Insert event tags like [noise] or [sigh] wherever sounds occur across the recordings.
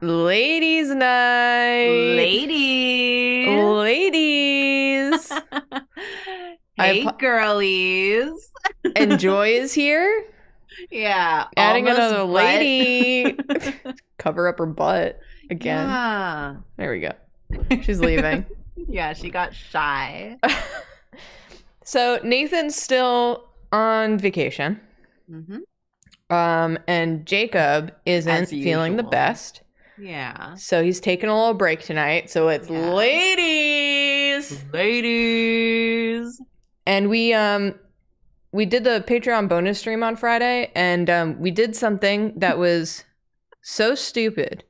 Ladies' night. Ladies. Ladies. [laughs] Hey, apo- girlies. and [laughs] Joy is here. Yeah. Adding another butt. lady. [laughs] Cover up her butt again. Yeah. There we go. She's leaving. yeah, she got shy. so Nathan's still on vacation. hmm Um, and Jacob isn't feeling the best. Yeah. So he's taking a little break tonight. So it's Yeah. ladies. Ladies. And we um we did the Patreon bonus stream on Friday and um we did something that [laughs] was so stupid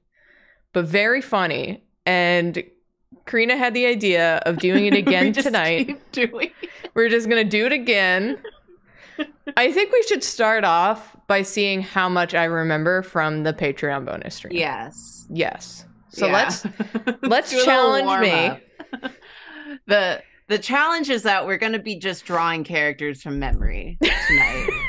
but very funny and Karina had the idea of doing it [laughs] again tonight. We're just going to do it again. I think we should start off by seeing how much I remember from the Patreon bonus stream. Yes. Yes. So Yeah. let's [laughs] let's challenge me. the the challenge is that we're going to be just drawing characters from memory tonight. [laughs]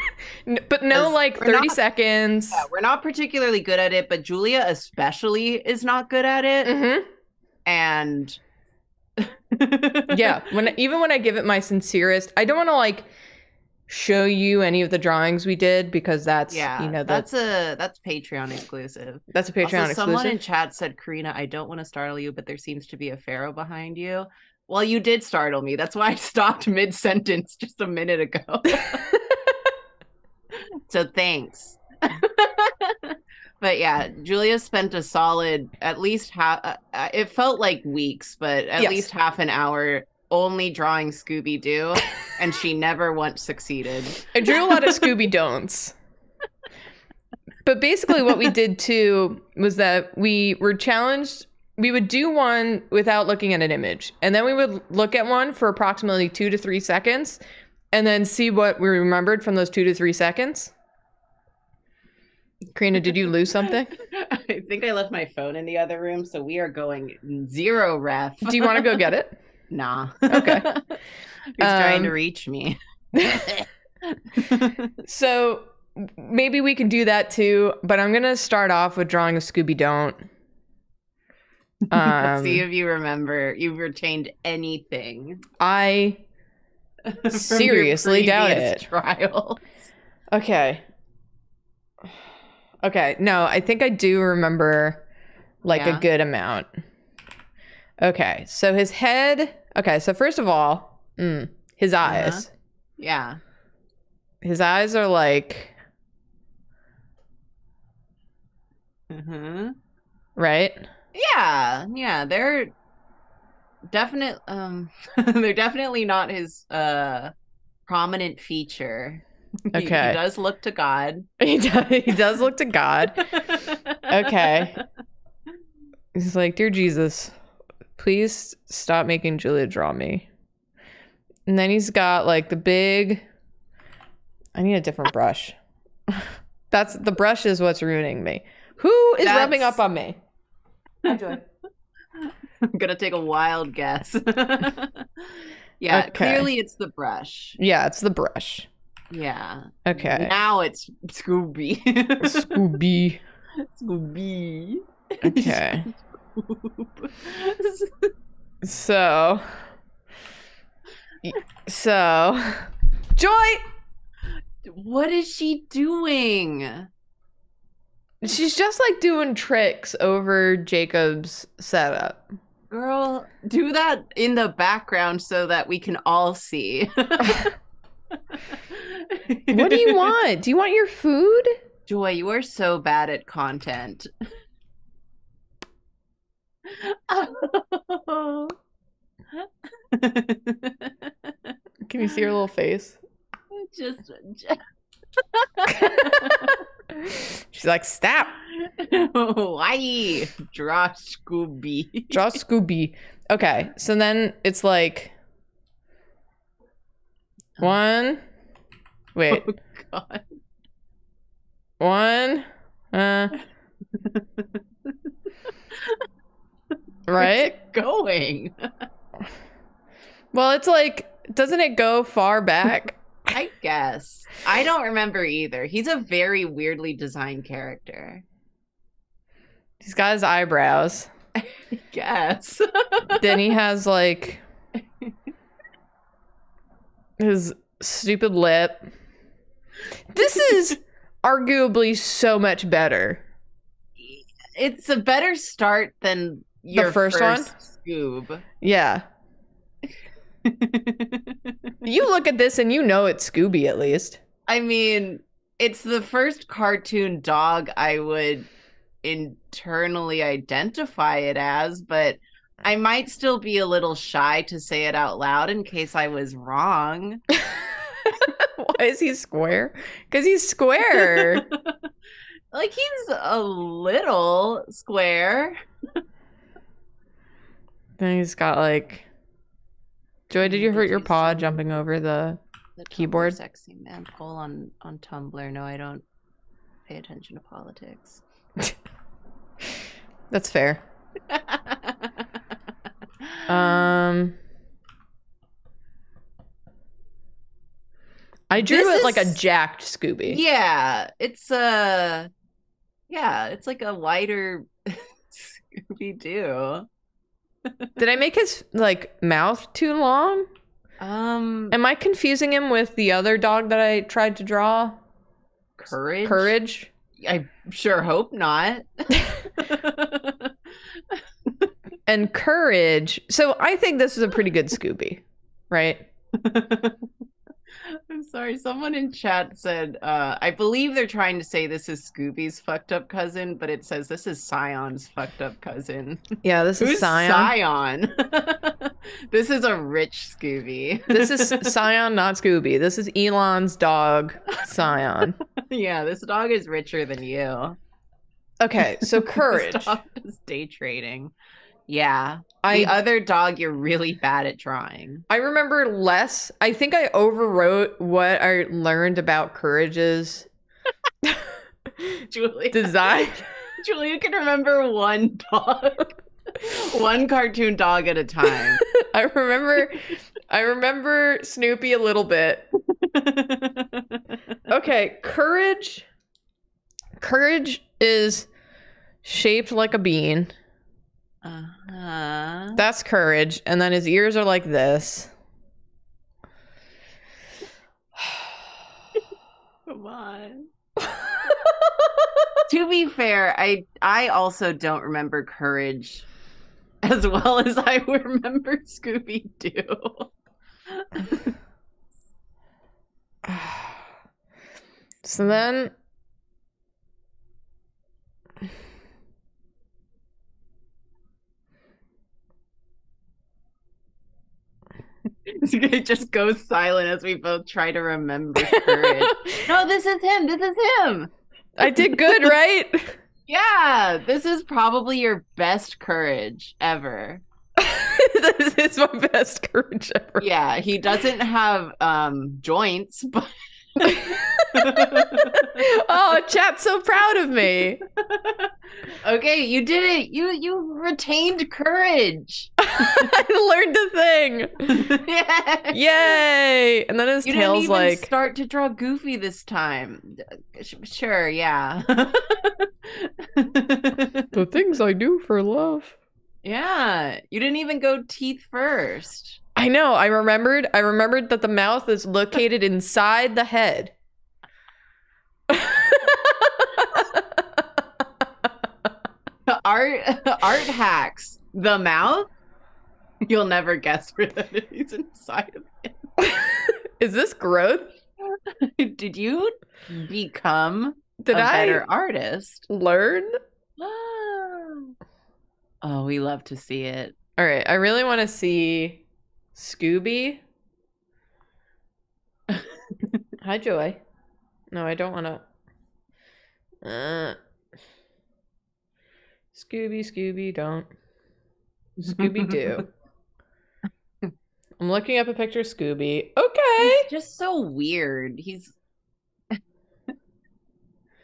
But no like 30 not- seconds. yeah, we're not particularly good at it, but Julia especially is not good at it. Mhm. And [laughs] yeah when even when i give it my sincerest i don't want to like show you any of the drawings we did because that's yeah, you know that's that's a that's Patreon exclusive. that's a patreon also, someone in chat said, "Karina, I don't want to startle you, but there seems to be a pharaoh behind you." Well, you did startle me. That's why I [laughs] stopped mid sentence just a minute ago. [laughs] so thanks. [laughs] but yeah, Julia spent a solid, at least half. Uh, it felt like weeks, but at Yes. least half an hour only drawing Scooby Doo, and she [laughs] never once succeeded. i drew a lot of scooby don'ts but basically what we did too was that we were challenged we would do one without looking at an image and then we would look at one for approximately two to three seconds and then see what we remembered from those two to three seconds karina did you lose something [laughs] I think I left my phone in the other room, so we are going zero ref. do you want to go get it [laughs] Nah. [laughs] Okay. [laughs] Who's trying to Um, reach me? [laughs] So maybe we can do that too, but I'm gonna start off with drawing a Scooby Don't. Let's see Um, if you remember. You've retained anything. I Seriously doubt it. Trial. okay. Okay, no, I think I do remember like Yeah. a good amount. Okay, so his head. Okay, so first of all, mm, his Uh-huh. eyes. Yeah. His eyes are like Mm-hmm. right. Yeah. Yeah. They're definite. Um, [laughs] they're definitely not his uh prominent feature. [laughs] He- Okay. [laughs] he does look to God. He does. He does look to God. Okay. He's like, Dear Jesus, please stop making Julia draw me. And then he's got like the big. I need a different brush. [laughs] That's the brush is what's ruining me. Who is rubbing up on me? Hi, [laughs] I'm gonna take a wild guess. [laughs] yeah, Okay. clearly it's the brush. Yeah, it's the brush. Yeah. Okay. Now it's Scooby. Scooby. Scooby. Okay. So. So. Joy! what is she doing? She's just like doing tricks over Jacob's setup. Girl, do that in the background so that we can all see. What do you want? Do you want your food? [laughs] Joy, you are so bad at content. [laughs] Can you see her little face? [laughs] just, [laughs] She's like, stop. why draw Scooby? Draw Scooby. Okay, so then it's like one. Wait, Oh, God. one. Uh, right? it going? [laughs] Well, it's like, doesn't it go far back? [laughs] [laughs] I guess. I don't remember either. He's a very weirdly designed character. He's got his eyebrows. I guess. then he has like his stupid lip. This is arguably so much better. it's a better start than your first one? Scoob. Yeah. [laughs] You look at this and you know it's Scooby at least. I mean, it's the first cartoon dog I would internally identify it as, but I might still be a little shy to say it out loud in case I was wrong. [laughs] Why is he square? Because he's square. [laughs] like he's a little square. Then he's got like. Joy, did you hurt your paw jumping over the? The Keyboard? sexy man poll on on Tumblr. No, I don't pay attention to politics. [laughs] That's fair. [laughs] Um. I drew This it like a jacked Scooby. yeah, it's uh yeah, it's like a wider [laughs] Scooby Doo. Did I make his like mouth too long? Um, Am I confusing him with the other dog that I tried to draw? courage. Courage. I sure hope not. [laughs] And courage. So I think this is a pretty good Scooby, right? [laughs] I'm sorry. Someone in chat said, uh, I believe they're trying to say this is Scooby's fucked up cousin, but it says this is Scion's fucked up cousin. Yeah, this is Scion. Scion? [laughs] this is a rich Scooby. This is [laughs] Scion, not Scooby. This is Elon's dog, Scion. yeah, this dog is richer than you. Okay, so courage. [laughs] This dog does day trading. Yeah. I the other dog you're really bad at drawing. I remember less. I think I overwrote what I learned about courage's [laughs] Julia. design. [laughs] Julia can remember one dog. [laughs] one cartoon dog at a time. I remember I remember Snoopy a little bit. Okay, courage courage is shaped like a bean. Uh-huh. That's courage and then his ears are like this. [sighs] Come on. [laughs] to be fair, I I also don't remember Courage as well as I [laughs] remember Scooby Doo. [sighs] so then [laughs] it just goes silent as we both try to remember [laughs] Courage. no, this is him. This is him. I did good, [laughs] right? Yeah, this is probably your best Courage ever. this is my best courage ever. Yeah, he doesn't have um joints, but oh, chat's so proud of me. okay, you did it. You you retained courage. [laughs] I learned a thing. yeah. [laughs] Yay! And then his You didn't tail's even like start to draw Goofy this time. Sure, yeah. [laughs] the things I do for love. yeah, you didn't even go teeth first. I know. I remembered. I remembered that the mouth is located inside the head. [laughs] Art art hacks. The mouth. You'll never guess where that is inside of [laughs] is this growth? Did you become Did a I better artist? learn? [gasps] Oh, we love to see it. All right. I really want to see Scooby. [laughs] Hi, Joy. No, I don't want to. Uh, Scooby, Scooby, don't. Scooby Doo. [laughs] I'm looking up a picture of Scooby. Okay. He's just so weird. He's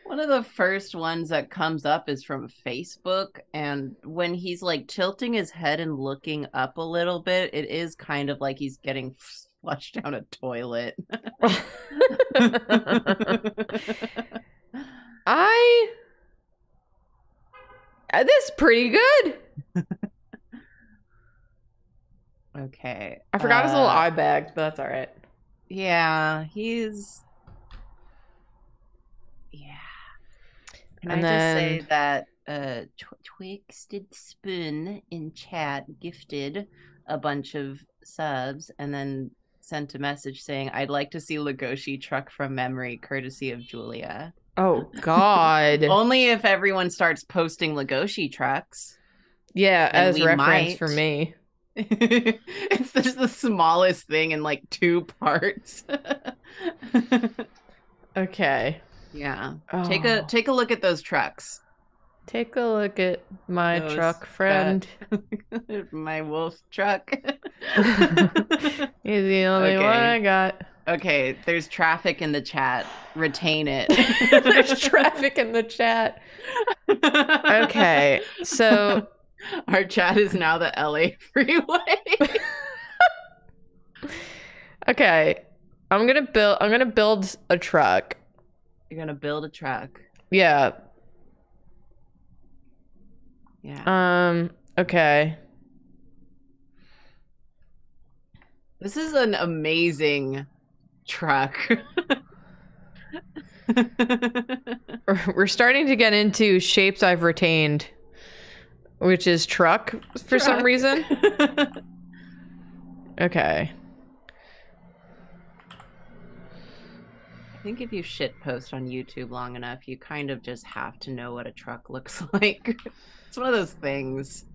one of the first ones that comes up is from Facebook, and when he's like tilting his head and looking up a little bit, it is kind of like he's getting [laughs] flushed down a toilet. I Uh, This is pretty good. Okay. I forgot his little uh, eye bags, but that's all right. Yeah, he's. Yeah. Can And I just say that uh, Tw- Twisted Spoon in chat gifted a bunch of subs and then sent a message saying, "I'd like to see Legoshi truck from memory, courtesy of Julia." Oh [laughs] God. Only if everyone starts posting Legoshi trucks. yeah, as reference for me. [laughs] it's just the smallest thing in like two parts. [laughs] Okay. Yeah. Take a Oh. take a look at those trucks. take a look at my Those truck friend. [laughs] My wolf truck. [laughs] He's the only one I got. okay, there's traffic in the chat. Retain it. [laughs] There's traffic in the chat. Okay, so Our chat is now the LA freeway. okay, I'm gonna build. I'm gonna build a truck. You're gonna build a truck. Yeah. Yeah. Um. Okay. This is an amazing truck. [laughs] We're- We're starting to get into shapes I've retained, which is truck for some reason. [laughs] Okay. Think if you shit post on YouTube long enough, you kind of just have to know what a truck [laughs] looks like. it's one of those things.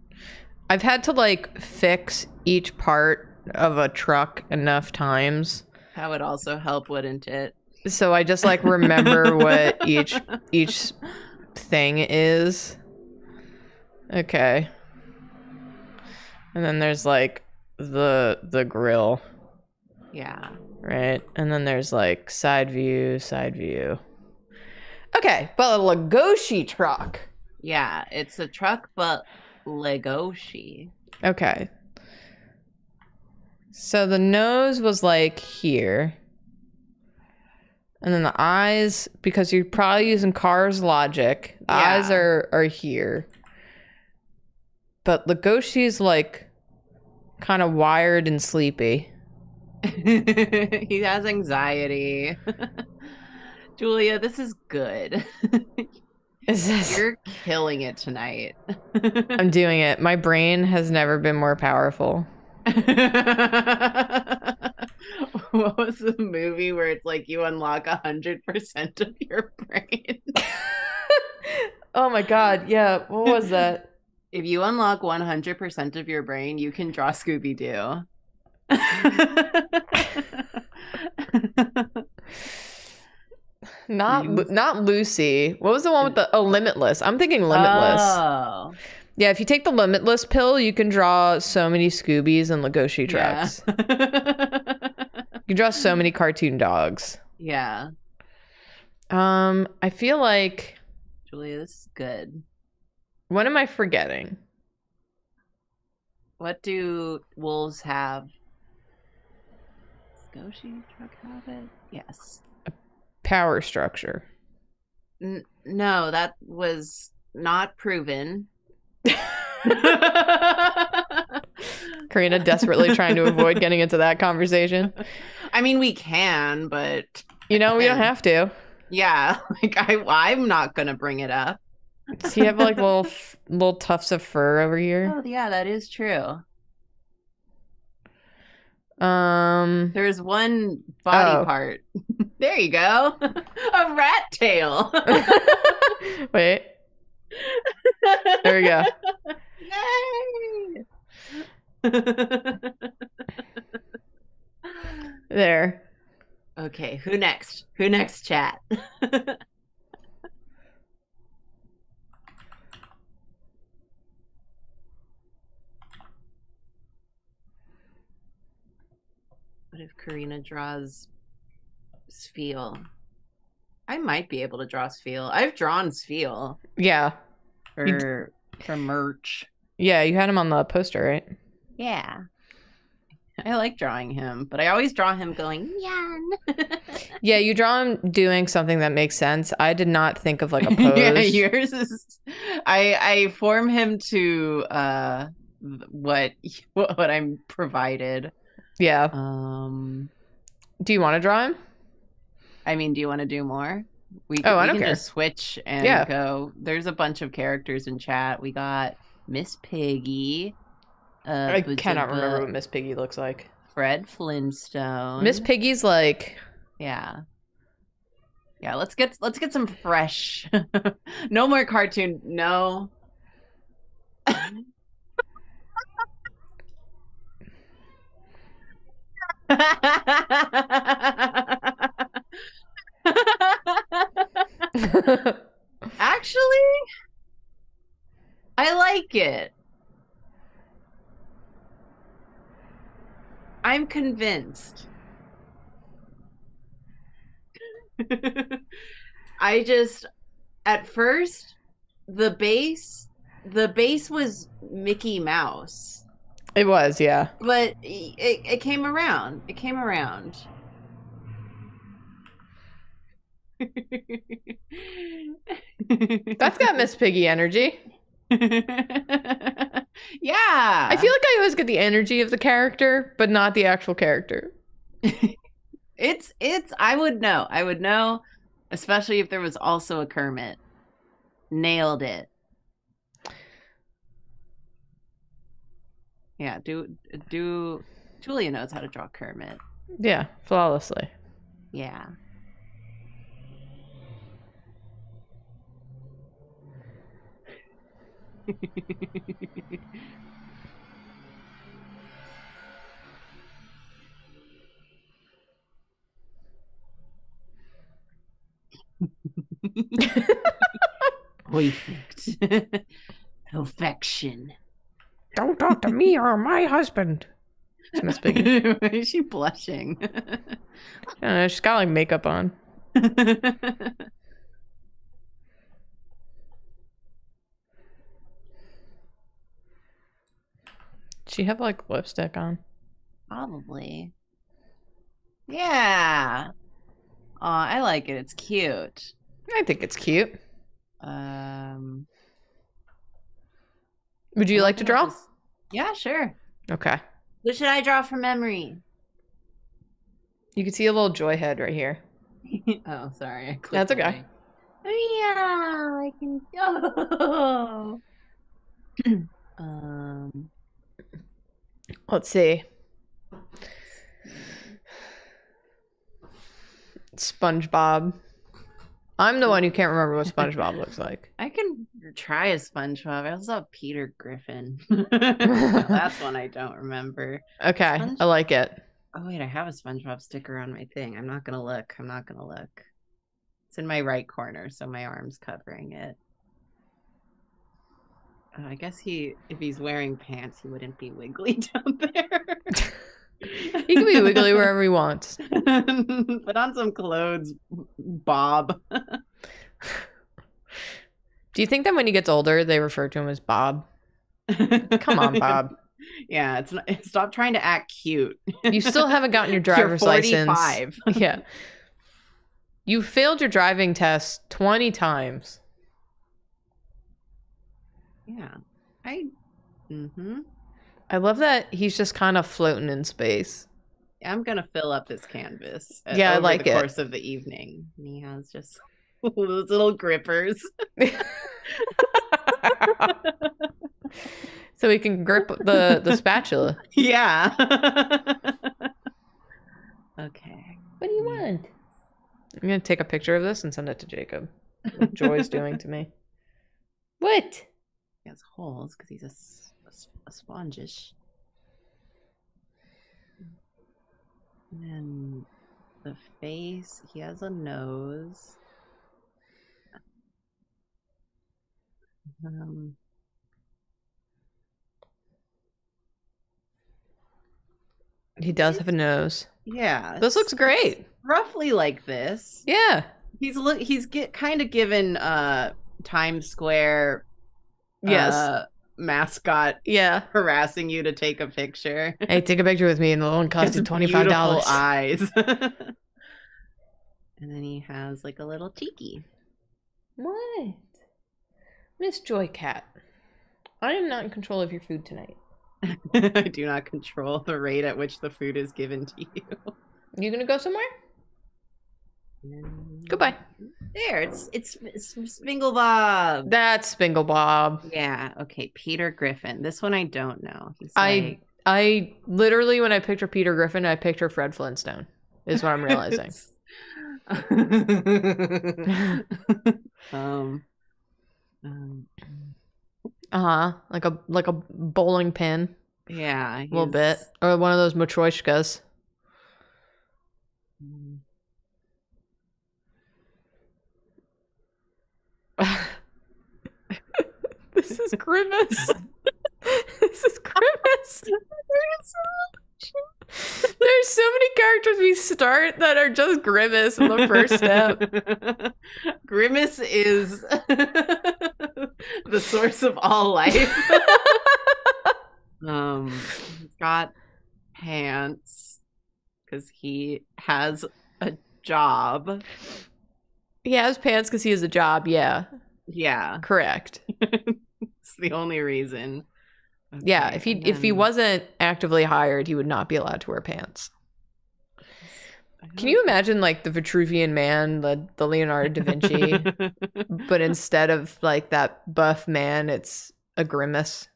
I've had to like fix each part of a truck enough times. That would also help, wouldn't it? So I just like remember [laughs] what each each thing is. Okay. And then there's like the the grill, Yeah. Right? And then there's like side view, side view. Okay, but a Legoshi truck. Yeah, it's a truck, but Legoshi. Okay. So the nose was like here. And then the eyes, because you're probably using Cars logic, the eyes are are here. But Legoshi's like kind of wired and sleepy. [laughs] he has anxiety. [laughs] Julia, this is good. Is this [laughs] You're killing it tonight. I'm doing it. My brain has never been more powerful. what was the movie where it's like you unlock hundred percent of your brain? oh my god, yeah. What was that? if you unlock one hundred percent of your brain, you can draw Scooby Doo. [laughs] Not You- not Lucy. What was the one with the oh Limitless? I'm thinking Limitless. Oh, Yeah, if you take the Limitless pill, you can draw so many Scoobies and Legoshi trucks. [laughs] You can draw so many cartoon dogs. yeah, Um, I feel like Julia, this is good. what am I forgetting? What do wolves have? Goshi truck have it? Yes. Power structure. N- no, that was not proven. [laughs] Karina desperately trying to avoid getting into that conversation. I mean, we can, but You know, we don't have to. yeah, [laughs] like I, I'm not gonna bring it up. Does he have like little little tufts of fur over here? Oh, yeah, that is true. Um, There's one body Oh. part. [laughs] there you go, [laughs] a rat tail. [laughs] wait, there we go. Yay! There. okay, who next? Who next, chat? What if Karina draws Sfeel? I might be able to draw Sfeel. I've drawn Sfeel Yeah, for for merch. yeah. You had him on the poster, right? Yeah. I like drawing him, but I always draw him going yan. [laughs] Yeah, you draw him doing something that makes sense. I did not think of like a [laughs] pose. yeah, yours is. I I form him to uh what, [laughs] what I'm provided. Yeah. Um, Do you want to draw him? I mean, do you want to do more? We, Oh, I we don't can care. just switch and Yeah. go. There's a bunch of characters in chat. We got Miss Piggy. Uh, I cannot remember what Miss Piggy looks like. Fred Flintstone. Miss Piggy's like Yeah. Yeah, let's get let's get some fresh. [laughs] no more cartoon. No. [laughs] Actually, I like it. I'm convinced. [laughs] I just at first the base the base was Mickey Mouse, it was, yeah. but it, it came around. It came around. That's got Miss Piggy energy. [laughs] yeah. I feel like I always get the energy of the character, but not the actual character. [laughs] It's it's I would know. I would know, especially if there was also a Kermit. Nailed it. Yeah, do do Julia knows how to draw Kermit. Yeah, flawlessly. Yeah. [laughs] [laughs] Perfect. Perfection. Don't talk to me or my husband. It's Miss Piggy. Why [laughs] is she blushing? I she's got like makeup on. She have like lipstick on. Probably. Yeah. Oh, I like it. It's cute. I think it's cute. Um, Would you like to draw? just- Yeah, sure. Okay. What should I draw from memory? You can see a little joy head right here. [laughs] oh, sorry. I That's okay. away. Oh, yeah, I can. Oh. [clears throat] um, Let's see. SpongeBob. I'm the one who can't remember what [laughs] SpongeBob looks like. I can try a SpongeBob. I also have Peter Griffin. [laughs] [laughs] That's one I don't remember. Okay, Sponge- I like it. Oh wait, I have a SpongeBob sticker on my thing. I'm not gonna look. I'm not gonna look. It's in my right corner, so my arm's covering it. Oh, I guess he, if he's wearing pants, he wouldn't be wiggly [laughs] down there. He can be wiggly wherever he wants. Put on some clothes, Bob. Do you think that when he gets older, they refer to him as Bob? Come on, Bob. [laughs] Yeah, it's not, [laughs] stop trying to act cute. You still haven't gotten your [laughs] driver's license. 45. Yeah. You failed your driving test 20 times. Yeah, I. Mm-hmm. I love that he's just kind of floating in space. I'm gonna fill up this canvas. uh, Yeah, I like the it. course of the evening. And he has just [laughs] those little grippers. [laughs] so he can grip the, the spatula. yeah. [laughs] okay. What do you hmm. want? I'm going to take a picture of this and send it to Jacob. What Joy's doing to me. What? He has holes because he's a a spongish. And then the face, he has a nose. Um, He does have a nose. yeah. This looks great. roughly like this. Yeah. He's look he's get kind of given uh Times Square Yes. uh, mascot Yeah. harassing you to take a picture. Hey, take a picture with me and it'll only cost you [laughs] twenty five dollars. Eyes. [laughs] and then he has like a little tiki. What? Miss Joy Cat. I am not in control of your food tonight. [laughs] I do not control the rate at which the food is given to you. You gonna go somewhere? Goodbye. There, it's it's, it's Spingle Bob. That's Spingle Bob. Yeah. Okay. Peter Griffin. This one I don't know. He's I- like- I literally, when I picture Peter Griffin, I picture Fred Flintstone. Is what I'm [laughs] realizing. [laughs] um, uh huh. Like a like a bowling pin, yeah, a little bit, or one of those matryoshkas. [laughs] this is grimace. [laughs] this is grimace. [laughs] [laughs] There's so many characters we start that are just grimace in the first step. [laughs] Grimace is [laughs] the source of all life. um, he's got pants because he has a job. He has pants because he has a job. Yeah, Yeah, correct. it's the only reason. Yeah, if he and if he wasn't actively hired, he would not be allowed to wear pants. Can you imagine like the Vitruvian Man, the the Leonardo da Vinci, [laughs] but instead of like that buff man, it's a grimace.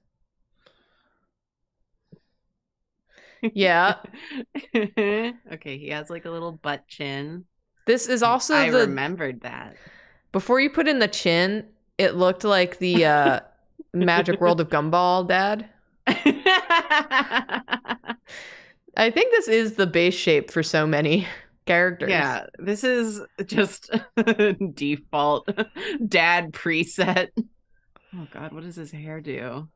Yeah, [laughs] okay, he has like a little butt chin. this is also I the remembered that. before you put in the chin, it looked like the uh Magic World of Gumball dad. [laughs] I think this is the base shape for so many [laughs] characters. yeah, this is just [laughs] default dad preset. Oh god, what does his hair do?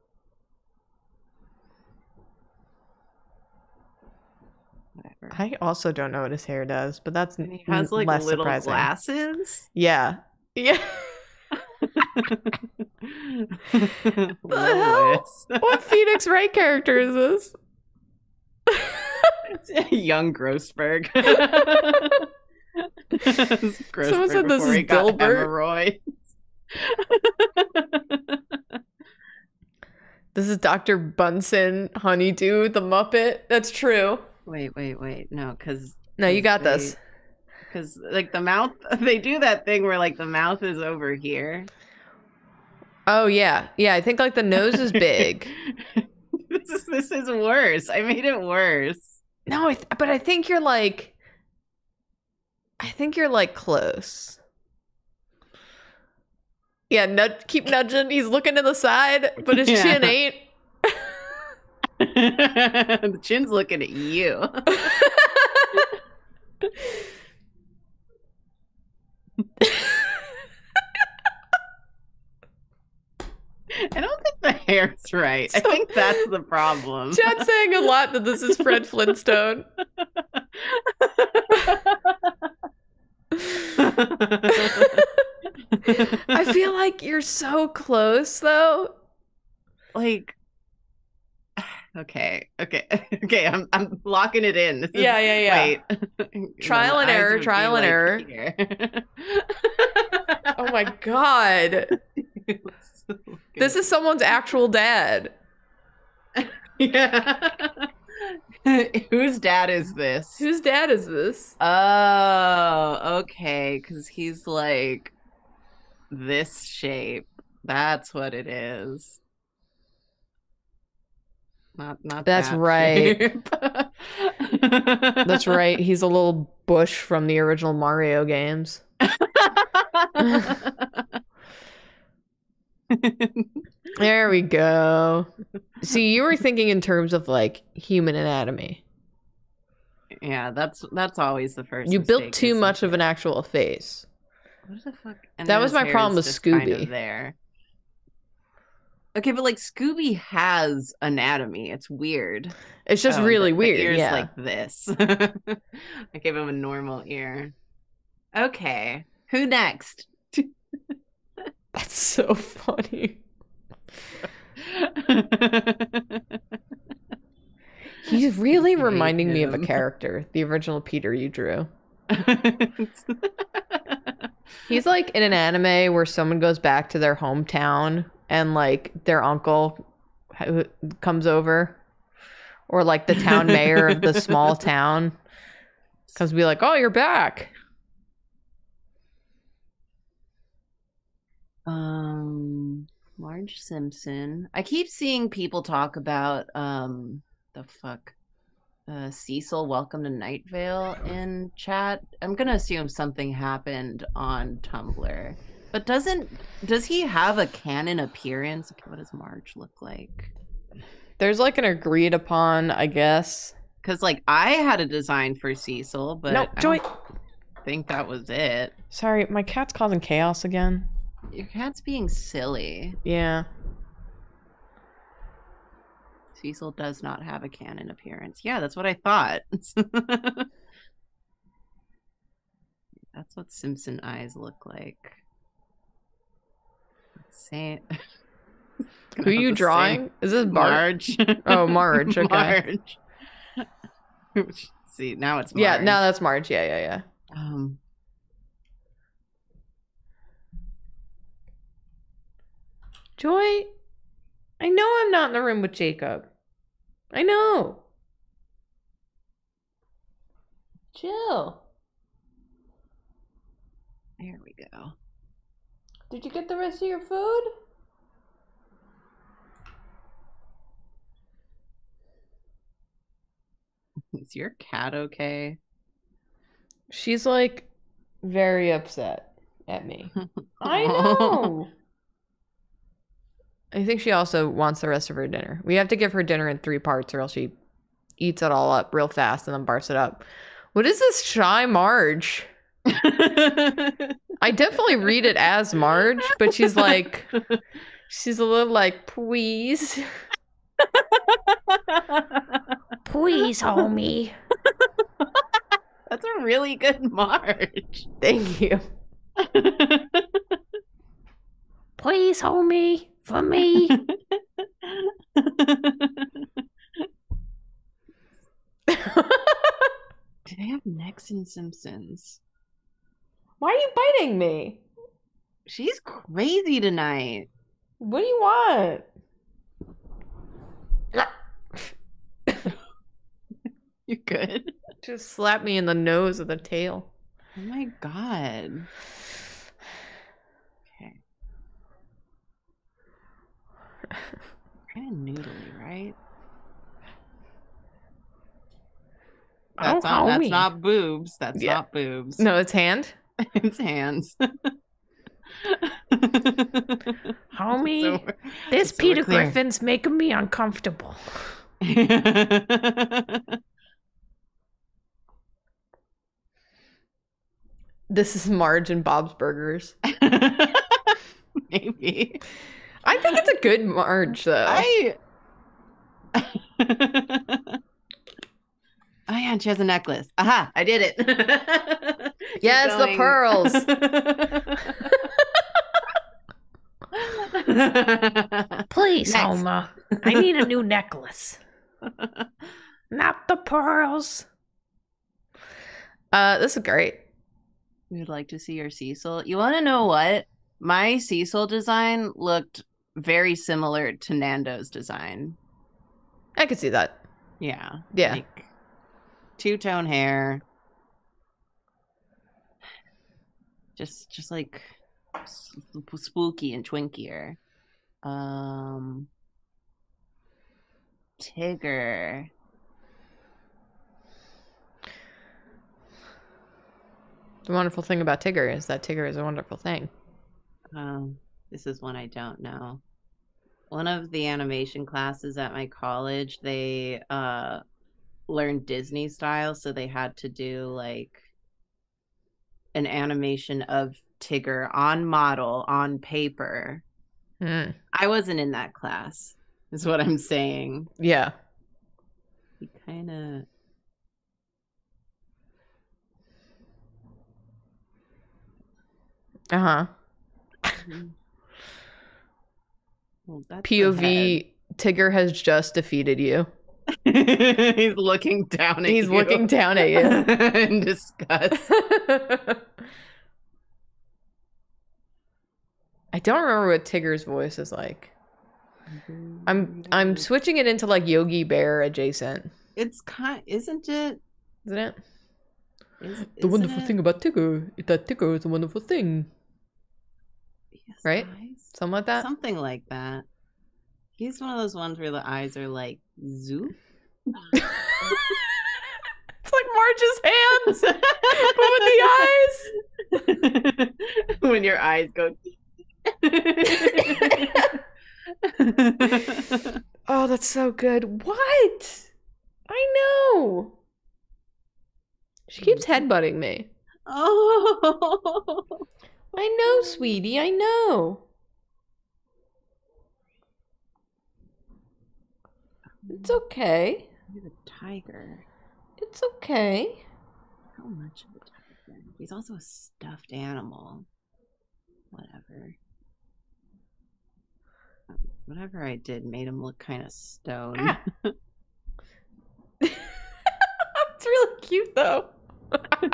Whatever. I also don't know what his hair does, but that's And he has like little surprising. glasses. Yeah. Yeah. [laughs] Lois. [laughs] what Phoenix Wright character is this? Young Grossberg. [laughs] Grossberg Someone said this is Dilbert. This is Dr. Bunsen Honeydew, the Muppet. That's true. wait, wait, wait. No, because No, you got They- this. Because like the mouth, [laughs] they do that thing where like the mouth is over here. Oh yeah. Yeah, I think like the nose is big. [laughs] this is this is worse. I made it worse. no, I th- but I think you're like I think you're like close. Yeah, nudge, keep nudging. He's looking to the side, but his Yeah. chin ain't. [laughs] the chin's looking at you. [laughs] I don't think the hair's right. I think that's the problem. Chad's saying a lot that this is Fred [laughs] Flintstone. I feel like you're so close though. like okay, okay, [laughs] okay. I'm I'm locking it in. This is- Yeah, yeah, yeah. [laughs] Trial and error, trial and like, error. Oh my god. [laughs] This is someone's actual dad. yeah. Whose dad is this? Whose dad is this? Oh, okay. Because he's like this shape. That's what it is. Not, not. That's that right. [laughs] That's right. He's a little bush from the original Mario games. [laughs] There we go. See, you were thinking in terms of like human anatomy. yeah, that's that's always the first. You built too much of an actual face. What the fuck? And That was my problem with just kind of Scooby. there. Okay, but like Scooby has anatomy. It's weird. It's just Oh, really weird. ear's yeah. like this. [laughs] I gave him a normal ear. Okay, who next? [laughs] That's so funny. [laughs] He's really reminding me of a character, the original Peter you drew. He's like in an anime where someone goes back to their hometown and like their uncle comes over, or like the town mayor of the small [laughs] town comes to be like, "Oh, you're back." Um, Marge Simpson. I keep seeing people talk about um the fuck uh Cecil Welcome to Night Vale in chat. I'm gonna assume something happened on Tumblr. But doesn't does he have a canon appearance? What does Marge look like? There's like an agreed upon, I guess. Because like I had a design for Cecil, but no, I Joy. think that was it. Sorry, my cat's causing chaos again. Your cat's being silly. Yeah. Cecil does not have a canon appearance. Yeah, that's what I thought. [laughs] that's what Simpson eyes look like. Same. [laughs] Who are you drawing? Is this Bart? Marge. Oh, Marge. [laughs] Okay. Marge. [laughs] See, now it's Marge. Yeah, now that's Marge. Yeah, yeah, yeah. Um, Joy, I know I'm not in the room with Jacob. I know. Chill. there we go. Did you get the rest of your food? [laughs] Is your cat okay? She's like very upset at me. [laughs] I know. I think she also wants the rest of her dinner. We have to give her dinner in three parts, or else she eats it all up real fast and then barfs it up. What is this shy Marge? [laughs] I definitely read it as Marge, but she's like, [laughs] she's a little like, please, [laughs] please, homie. That's a really good Marge. Thank you. [laughs] Please, homie, for me. Do they have necks in Simpsons? Why are you biting me? She's crazy tonight. What do you want? You good? Just slap me in the nose with a tail. Oh my god. Okay. Kind of noodly, right? That's Oh, not, that's homie. not boobs. That's Yeah. not boobs. No, it's hand. [laughs] it's hands. Homie, So this so Peter clear. Griffin's making me uncomfortable. [laughs] This is Marge and Bob's Burgers. [laughs] Maybe. I think it's a good Marge, though. I. oh yeah, and she has a necklace. Aha! I did it. [laughs] Yes, the pearls. [laughs] [laughs] Please, Next. Homer. I need a new necklace. Not the pearls. Uh, this is great. We'd like to see your Cecil. You want to know what? My Cecil design looked very similar to Nando's design. I could see that. Yeah. Yeah. Like two tone hair. Just just like sp- spooky and twinkier. Um Tigger. The wonderful thing about Tigger is that Tigger is a wonderful thing. Um this is one I don't know. One of the animation classes at my college, they uh learned Disney style, so they had to do like an animation of Tigger on model on paper. Hmm. I wasn't in that class, is what I'm saying. Yeah. He kind of. Uh huh. Well, that's. POV Tigger has just defeated you. [laughs] He's looking down at He's you. looking down at you. [laughs] in disgust. [laughs] I don't remember what Tigger's voice is like. I'm I'm switching it into like Yogi Bear adjacent, It's kind, isn't it? isn't it? Is, The wonderful isn't it- thing about Tigger is that Tigger is a wonderful thing. Yes, right? eyes? Something like that. Something like that. He's one of those ones where the eyes are like zoop. [laughs] It's like Marge's hands, [laughs] but with the eyes. [laughs] when your eyes go. Oh, that's so good. What? I know. She keeps mm-hmm. headbutting me. oh. I know, sweetie. I know. It's okay. He's a tiger. It's okay. How much of a tiger? He's also a stuffed animal. Whatever. Whatever I did made him look kind of stoned. Ah. [laughs] it's really cute, though. His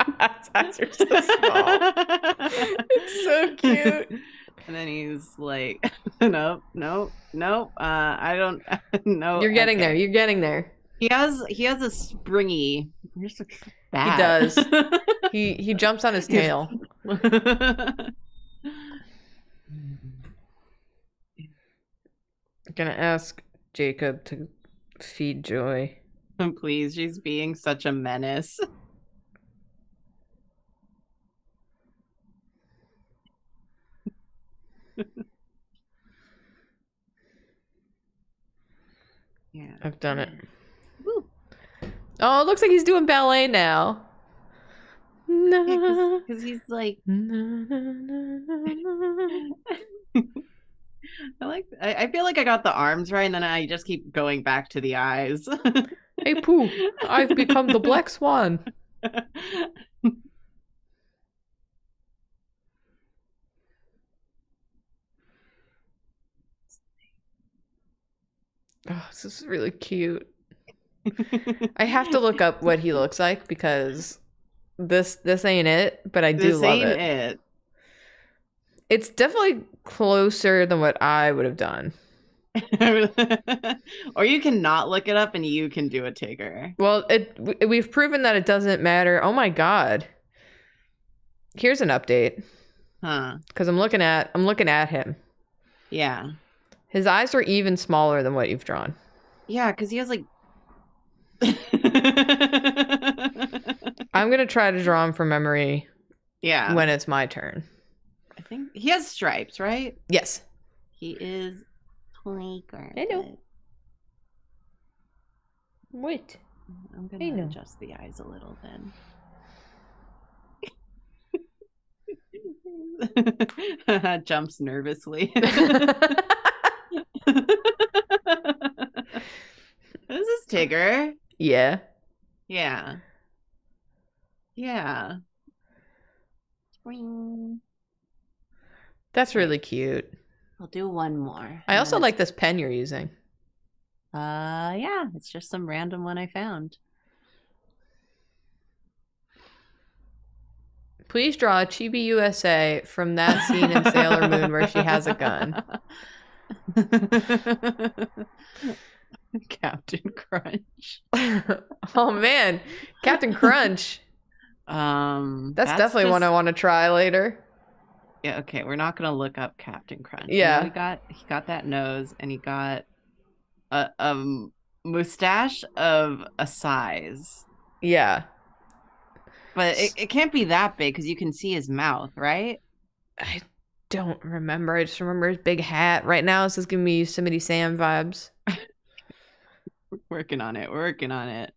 eyes are so small. [laughs] It's so cute. And then he's like, [laughs] nope, nope, nope. Uh, I don't [laughs] know. You're getting there. You're getting there. He has he has a springy. Here's a bat. does. [laughs] He he jumps on his tail. I'm gonna ask Jacob to feed Joy. Please, she's being such a menace. [laughs] yeah. I've done it. Woo. Oh, it looks like he's doing ballet now. Na, Because he's like. [laughs] I like. I, I feel like I got the arms right, and then I just keep going back to the eyes. Hey Pooh, I've become the [laughs] black swan. Oh, this is really cute. [laughs] I have to look up what he looks like because this this ain't it, but I do this love ain't it. it. It's definitely closer than what I would have done. [laughs] or you can not look it up and you can do a Tigger. Well, it we've proven that it doesn't matter. Oh my god. Here's an update Huh. cuz I'm looking at I'm looking at him. Yeah. His eyes are even smaller than what you've drawn. Yeah, because he has like [laughs] [laughs] I'm going to try to draw him from memory Yeah. when it's my turn. I think he has stripes, right? Yes. He is Tiger. I know. Wait. I'm gonna know. adjust the eyes a little then. [laughs] Jumps nervously. This is Tigger. yeah. Yeah. Yeah. Spring. That's really cute. I'll do one more. I also like this pen you're using. Uh, yeah, it's just some random one I found. Please draw Chibiusa from that scene in Sailor Moon where she has a gun. [laughs] [laughs] Captain Crunch. [laughs] oh man, Captain Crunch. [laughs] Um, That's, definitely one I want to try later. Yeah, okay, we're not gonna look up Captain Crunch. Yeah. he got he got that nose, and he got a, a mustache of a size, Yeah. but it, it can't be that big because you can see his mouth, right? I don't remember. I just remember his big hat. Right now, this is giving me Yosemite Sam vibes. Working on it, working on it.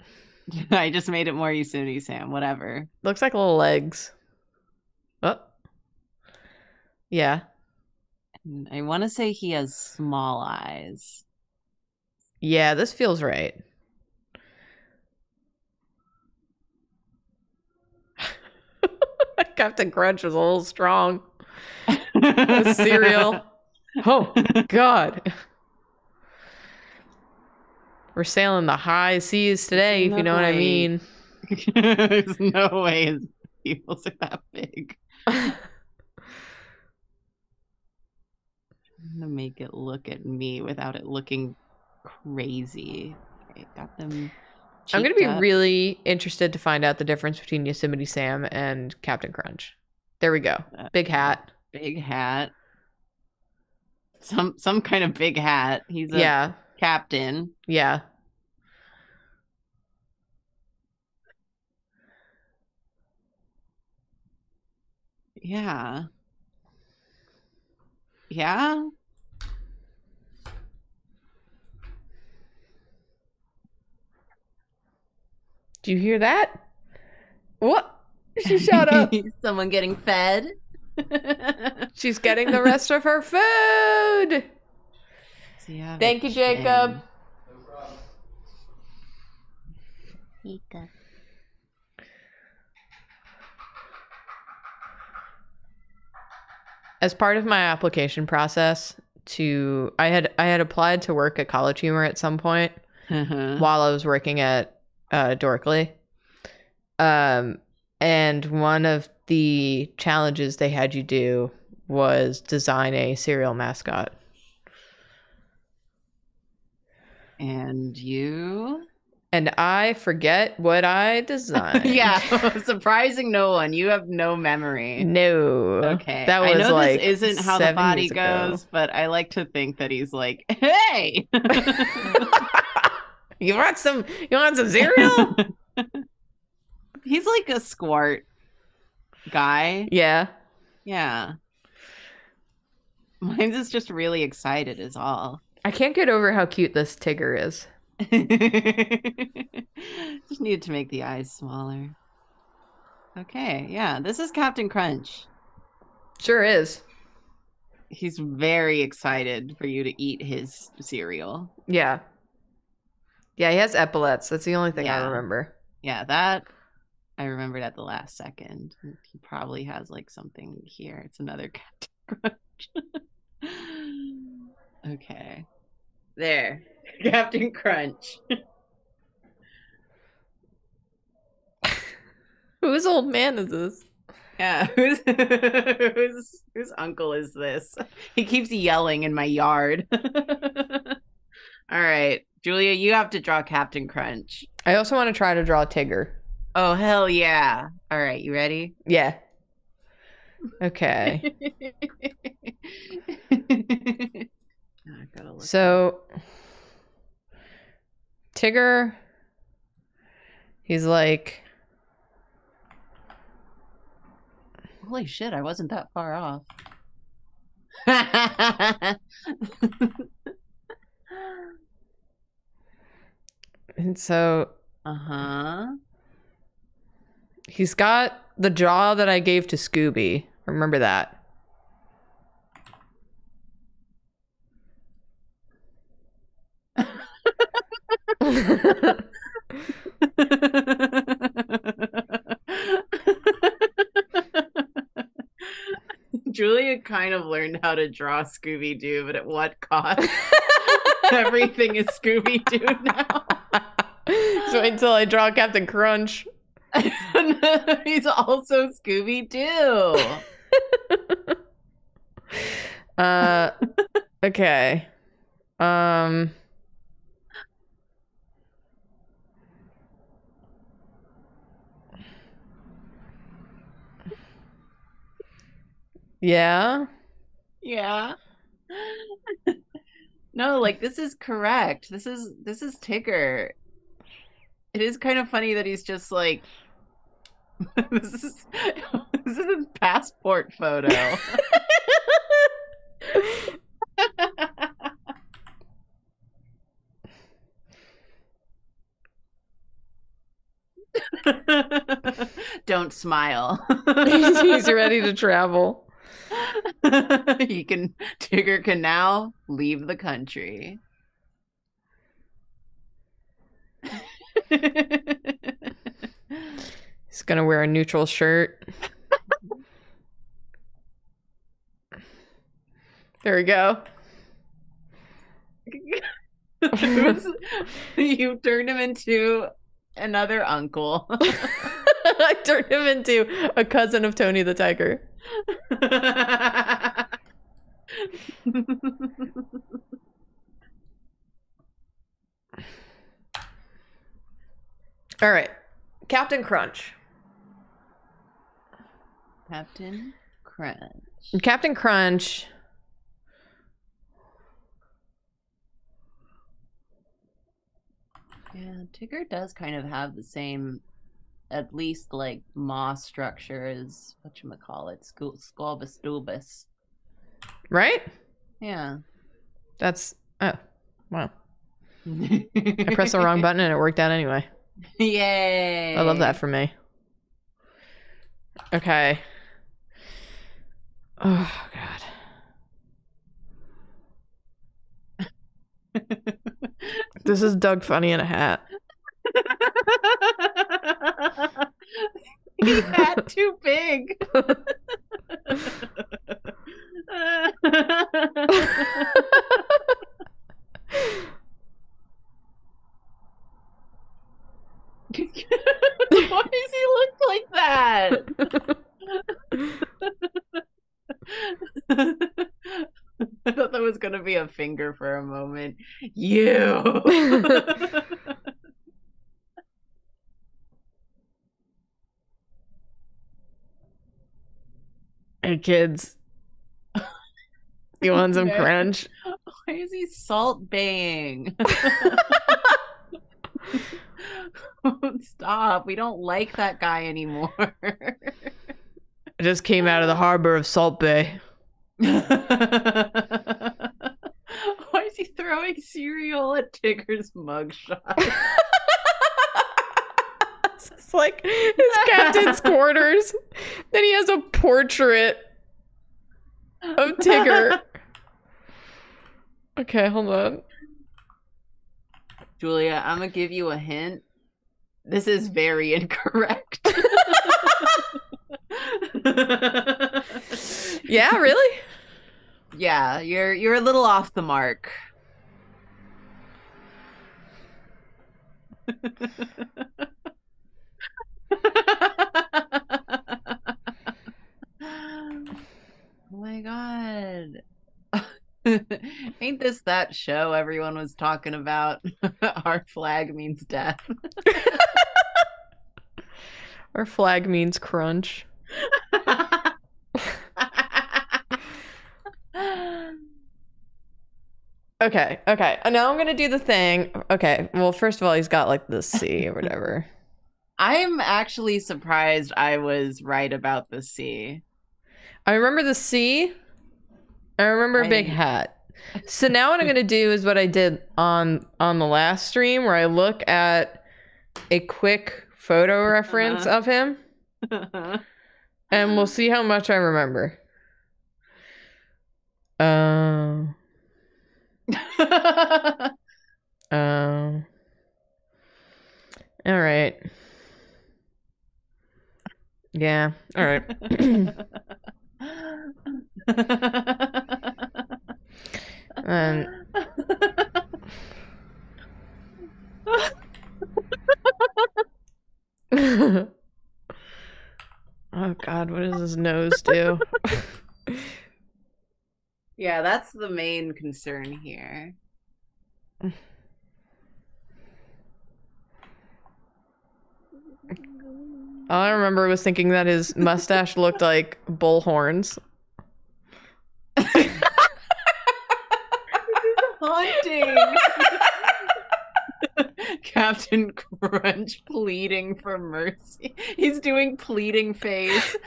[laughs] I just made it more Yosemite Sam, whatever. Looks like little legs. Oh. Yeah. I want to say he has small eyes. Yeah, this feels right. [laughs] [laughs] Captain Crunch was a little strong. Cereal. Oh, God. We're sailing the high seas today, if you know what I mean. [laughs] There's no way his pupils are that big. [laughs] I'm gonna make it look at me without it looking crazy. Okay, got them. I'm gonna be up. really interested to find out the difference between Yosemite Sam and Captain Crunch. There we go. Uh, Big hat. big hat. Some some kind of big hat. He's a Yeah. Captain. Yeah. Yeah. Yeah. Do you hear that? What? [laughs] She shut up. [laughs] Someone getting fed. [laughs] She's getting the rest of her food. So you Thank you, Jacob. chin. As part of my application process to I had I had applied to work at College Humor at some point Uh-huh. while I was working at uh, Dorkly. Um, and one of the challenges they had you do was design a cereal mascot. And you? And I forget what I designed. [laughs] yeah, [laughs] surprising no one. You have no memory. No. Okay. That was I know like this isn't how the body years ago. goes, but I like to think that he's like, [laughs] hey. You want some you want some cereal? he's like a squirt guy. yeah. Yeah. Mine's is just really excited, is all. I can't get over how cute this Tigger is. [laughs] just needed to make the eyes smaller. Okay, yeah, this is Captain Crunch. Sure is. He's very excited for you to eat his cereal. Yeah. Yeah, he has epaulets. That's the only thing I remember. Yeah, that I remembered at the last second. He probably has like something here. It's another Captain Crunch. [laughs] okay. There. [laughs] Captain Crunch. [laughs] Whose old man is this? Yeah, [laughs] who's, whose whose uncle is this? He keeps yelling in my yard. All right, Julia, you have to draw Captain Crunch. I also want to try to draw Tigger. Oh hell yeah! All right, you ready? Yeah. Okay. Look so Tigger he's like Holy shit, I wasn't that far off. [laughs] and so uh-huh. he's got the jaw that I gave to Scooby. Remember that. [laughs] Julia kind of learned how to draw Scooby Doo, but at what cost? [laughs] Everything is Scooby Doo now. so until I draw Captain Crunch. [laughs] He's also Scooby Doo. Uh okay. Um Yeah. Yeah. [laughs] no, like this is correct. This is this is Tigger. It is kind of funny that he's just like [laughs] this is [laughs] this is a passport photo. Don't smile. He's ready to travel. [laughs] he can Tigger can now leave the country. He's gonna wear a neutral shirt. there we go. [laughs] [laughs] You turned him into another uncle. I turned him into a cousin of Tony the Tiger. All right. Captain Crunch. Captain Crunch. Captain Crunch. Yeah, Tigger does kind of have the same, at least like moss structures, what you call it, Sculbus dubus. Right? Yeah. That's oh wow. I pressed the wrong [laughs] button and it worked out anyway. Yay! I love that for me. Okay. Oh god. [laughs] This is Doug Funnie in a hat. [laughs] [laughs] He's had too big. [laughs] Why does he look like that? [laughs] I thought that was gonna be a finger for a moment. You. Hey kids. You want some crunch? Why is he salt baying? [laughs] Stop. We don't like that guy anymore. I just came out of the harbor of Salt Bae. [laughs] Why is he throwing cereal at Tigger's mugshot? [laughs] [laughs] it's like his captain's quarters. Then he has a portrait of Tigger. [laughs] Okay, hold on. Julia, I'm gonna give you a hint. This is very incorrect. [laughs] Yeah, really? yeah, you're you're a little off the mark. God. [laughs] Ain't this that show everyone was talking about? [laughs] Our flag means death. [laughs] Our flag means crunch. Okay, okay. And now I'm gonna do the thing. Okay, well, first of all, he's got like the C or whatever. I'm actually surprised I was right about the C. I remember the C. I remember I- big hat. So now what I'm gonna do is what I did on on the last stream, where I look at a quick photo reference Uh-huh. of him, [laughs] and we'll see how much I remember. Um. [laughs] Um. All right. Yeah. All right. [laughs] Um, and [laughs] oh God, what does his nose do? yeah, that's the main concern here. All I remember was thinking that his mustache looked like bull horns. Haunting. [laughs] Captain Crunch pleading for mercy. He's doing pleading face. [laughs]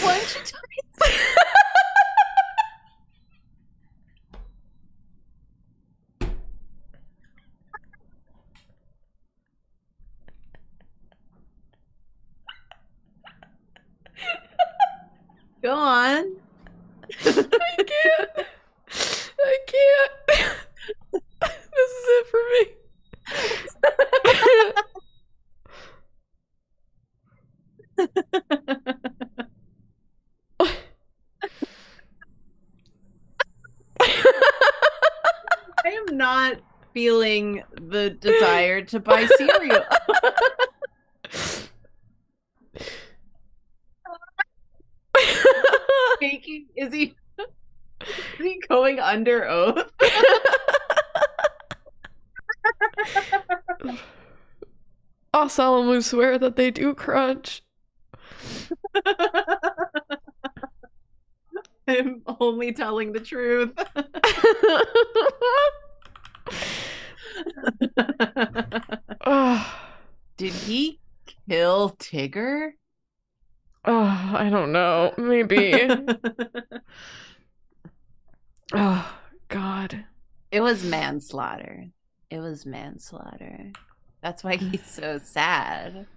Why Go on. I can't. I can't. this is it for me. I am not feeling the desire to buy cereal. Under oath? [laughs] [laughs] I'll solemnly swear that they do crunch. [laughs] I'm only telling the truth. [sighs] Did he kill Tigger? oh, [sighs] [sighs] I don't know. Maybe. oh, God. It was manslaughter. It was manslaughter. That's why he's so sad. [sighs]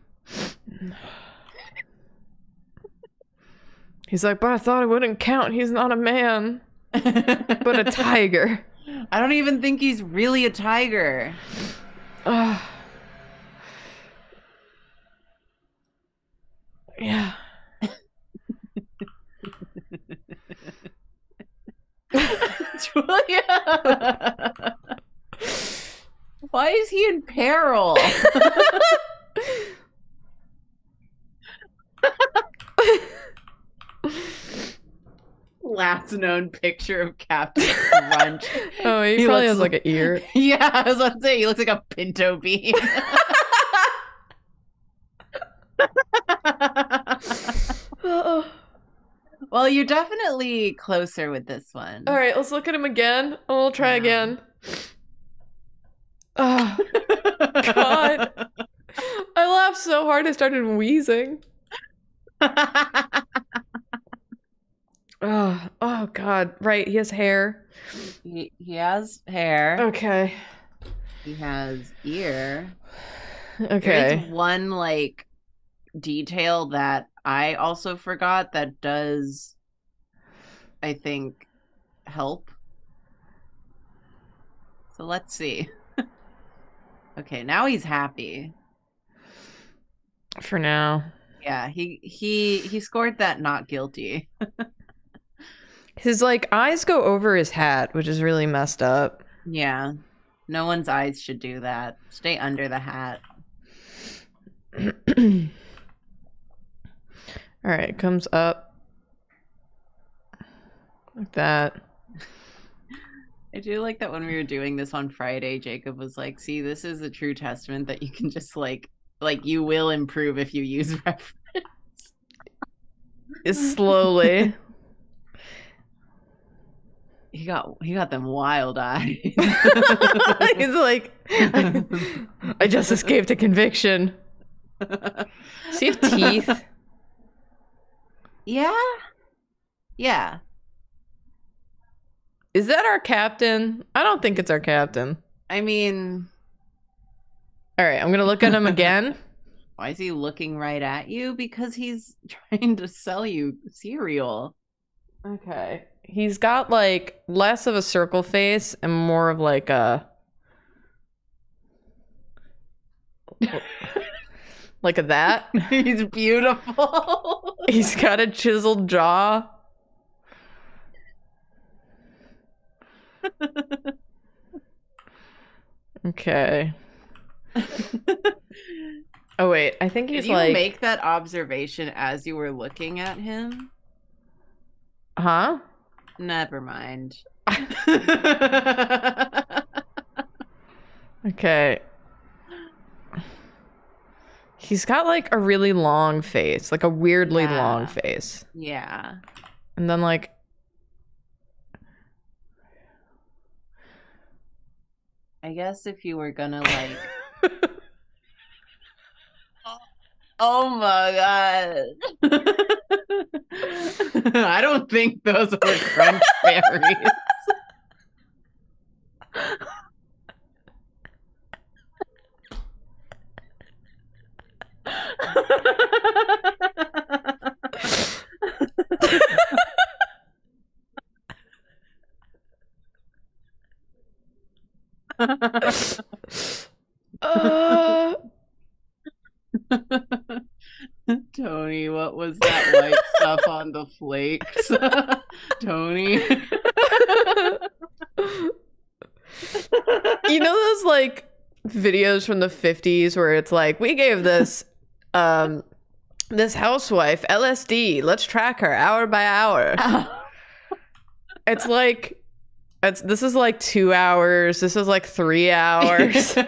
He's like, but I thought it wouldn't count. He's not a man, but a tiger. [laughs] I don't even think he's really a tiger. [sighs] Yeah. [laughs] [laughs] Julia. Why is he in peril? [laughs] Last known picture of Captain Crunch. [laughs] Oh, he, He probably looks has like an ear. [laughs] yeah, I was about to say he looks like a pinto bean. Well, you're definitely closer with this one. All right, let's look at him again, and we'll try Yeah. again. Oh, God. I laughed so hard I started wheezing. [laughs] Oh, oh God. Right, he has hair. he, he has hair. Okay. He has ear. Okay. is one like detail that I also forgot that does, I think, help. So let's see. [laughs] okay, now he's happy. For now. Yeah, he he he scored that not guilty. [laughs] His like eyes go over his hat, which is really messed up. Yeah. No one's eyes should do that. Stay under the hat. [clears throat] All right, comes up like that. [laughs] I do like that when we were doing this on Friday, Jacob was like, "See, this is a true testament that you can just like like you will improve if you use [laughs] reference." It's slowly. [laughs] He got he got them wild eyes. [laughs] He's like, I just escaped a conviction. See if teeth. yeah. Yeah. Is that our captain? I don't think it's our captain. I mean, All right, I'm gonna look at him [laughs] again. why is he looking right at you? Because he's [laughs] trying to sell you cereal. Okay. He's got like less of a circle face and more of like a [laughs] like a that. he's beautiful. He's got a chiseled jaw. Okay. [laughs] Oh wait, I think he's Did you like make that observation as you were looking at him? Huh? Never mind. [laughs] Okay. He's got like a really long face, like a weirdly Yeah. long face. yeah. And then like I guess if you were gonna like Oh, oh my god. [laughs] I don't think those were crunch [laughs] berries. [laughs] uh, [laughs] Tony, what was that white stuff on the flakes? [laughs] Tony. [laughs] you know those like videos from the 50s where it's like we gave this um this housewife LSD. Let's track her hour by hour. It's like it's this is like 2 hours. This is like 3 hours. [laughs]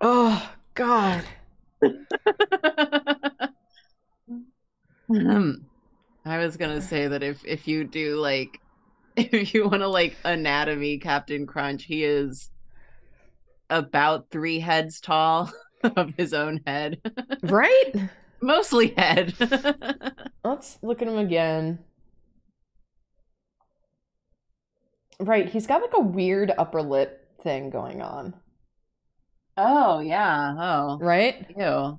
oh god. Um, I was gonna say that if if you do like [laughs] if you want to like anatomy Captain Crunch, he is about three heads tall [laughs] of his own head, Right? mostly head. Let's look at him again. Right, he's got like a weird upper lip thing going on. oh yeah. Oh, Right? ew. All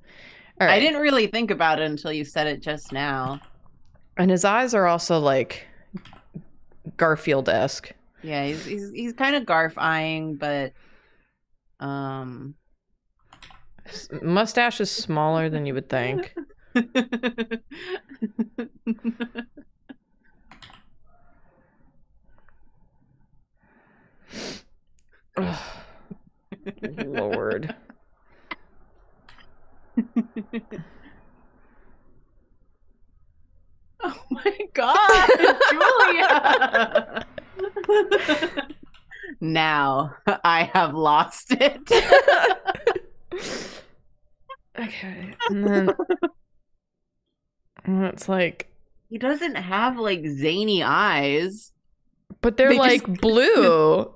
I didn't really think about it until you said it just now. And his eyes are also like Garfield esque. Yeah, he's he's he's kind of garf eyeing, but um. Mustache is smaller than you would think. [laughs] Lord. [laughs] oh my god, Julia! now I have lost it. okay. And then and it's like he doesn't have like zany eyes. but they're They like just- blue.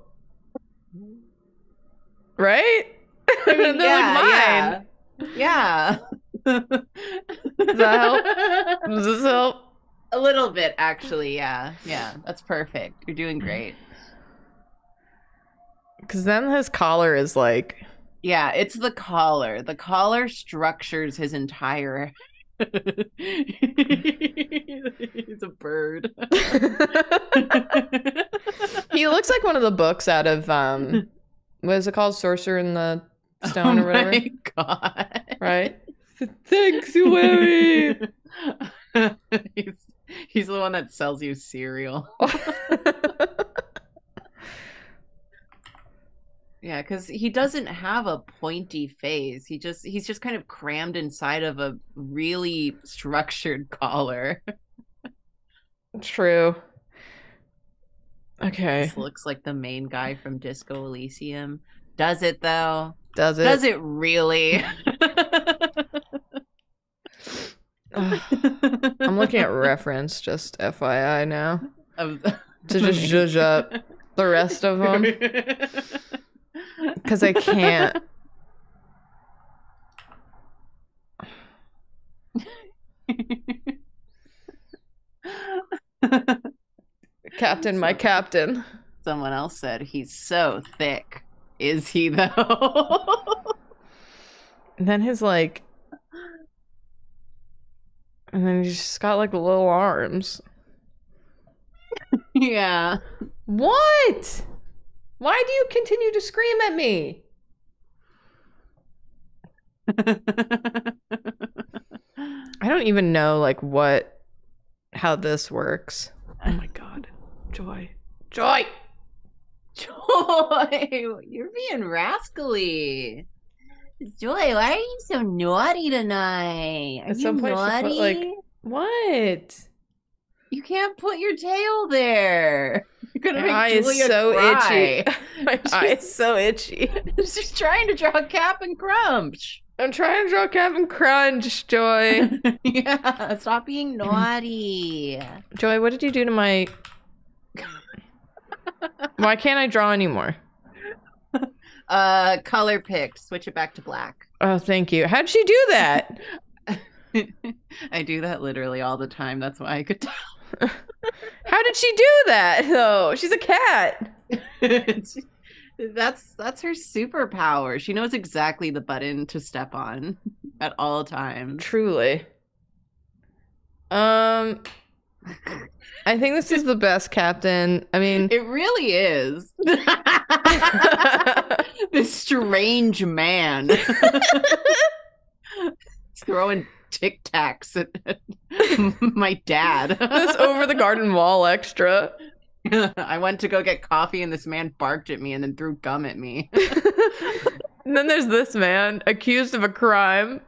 Right? I mean, [laughs] they're yeah, like mine. yeah. Does that help? [laughs] Does this help? A little bit, actually. Yeah, yeah. That's perfect. You're doing great. Because then his collar is like Yeah, it's the collar. The collar structures his entire. [laughs] He's a bird. he looks like one of the books out of um what is it called? Sorcerer in the [laughs] oh Stone oh or whatever. my god! Right? [laughs] Sanctuary. [laughs] he's, he's the one that sells you cereal. Yeah, because he doesn't have a pointy face. He just he's just kind of crammed inside of a really structured collar. True. Okay. This looks like the main guy from Disco Elysium. Does it though? Does it? Does it really? Ugh. [laughs] [sighs] I'm looking at reference, just FYI now. Of- [laughs] To just zhuzh up the rest of them. Because [laughs] I can't. Captain, my captain. Someone else said he's so thick. Is he though? And [laughs] then his like. And then he's just got like little arms. [laughs] yeah. What? Why do you continue to scream at me? [laughs] I don't even know like what how this works. Oh my god. Joy. Joy. Joy, [laughs] you're being rascally. Joy, why are you so naughty tonight? Are At you some point naughty? put, like- What? You can't put your tail there. [laughs] You're gonna My make eye is so cry. itchy. [laughs] My eye is so itchy. She's trying to draw Cap'n Crunch. I'm trying to draw Captain Crunch, Joy. yeah, stop being naughty. Joy, what did you do to my [laughs] Why can't I draw anymore? [laughs] Uh, color picked. Switch it back to black. Oh, thank you. How'd she do that? [laughs] I do that literally all the time. That's why I could tell. How did she do that though? She's a cat. that's that's her superpower. She knows exactly the button to step on at all times. Truly. Um I think this is the best captain. I mean It really is. [laughs] [laughs] this strange man. [laughs] Throwing tic tacs at, my dad. this over the garden wall extra. I went to go get coffee and this man barked at me and then threw gum at me. and then there's this man accused of a crime,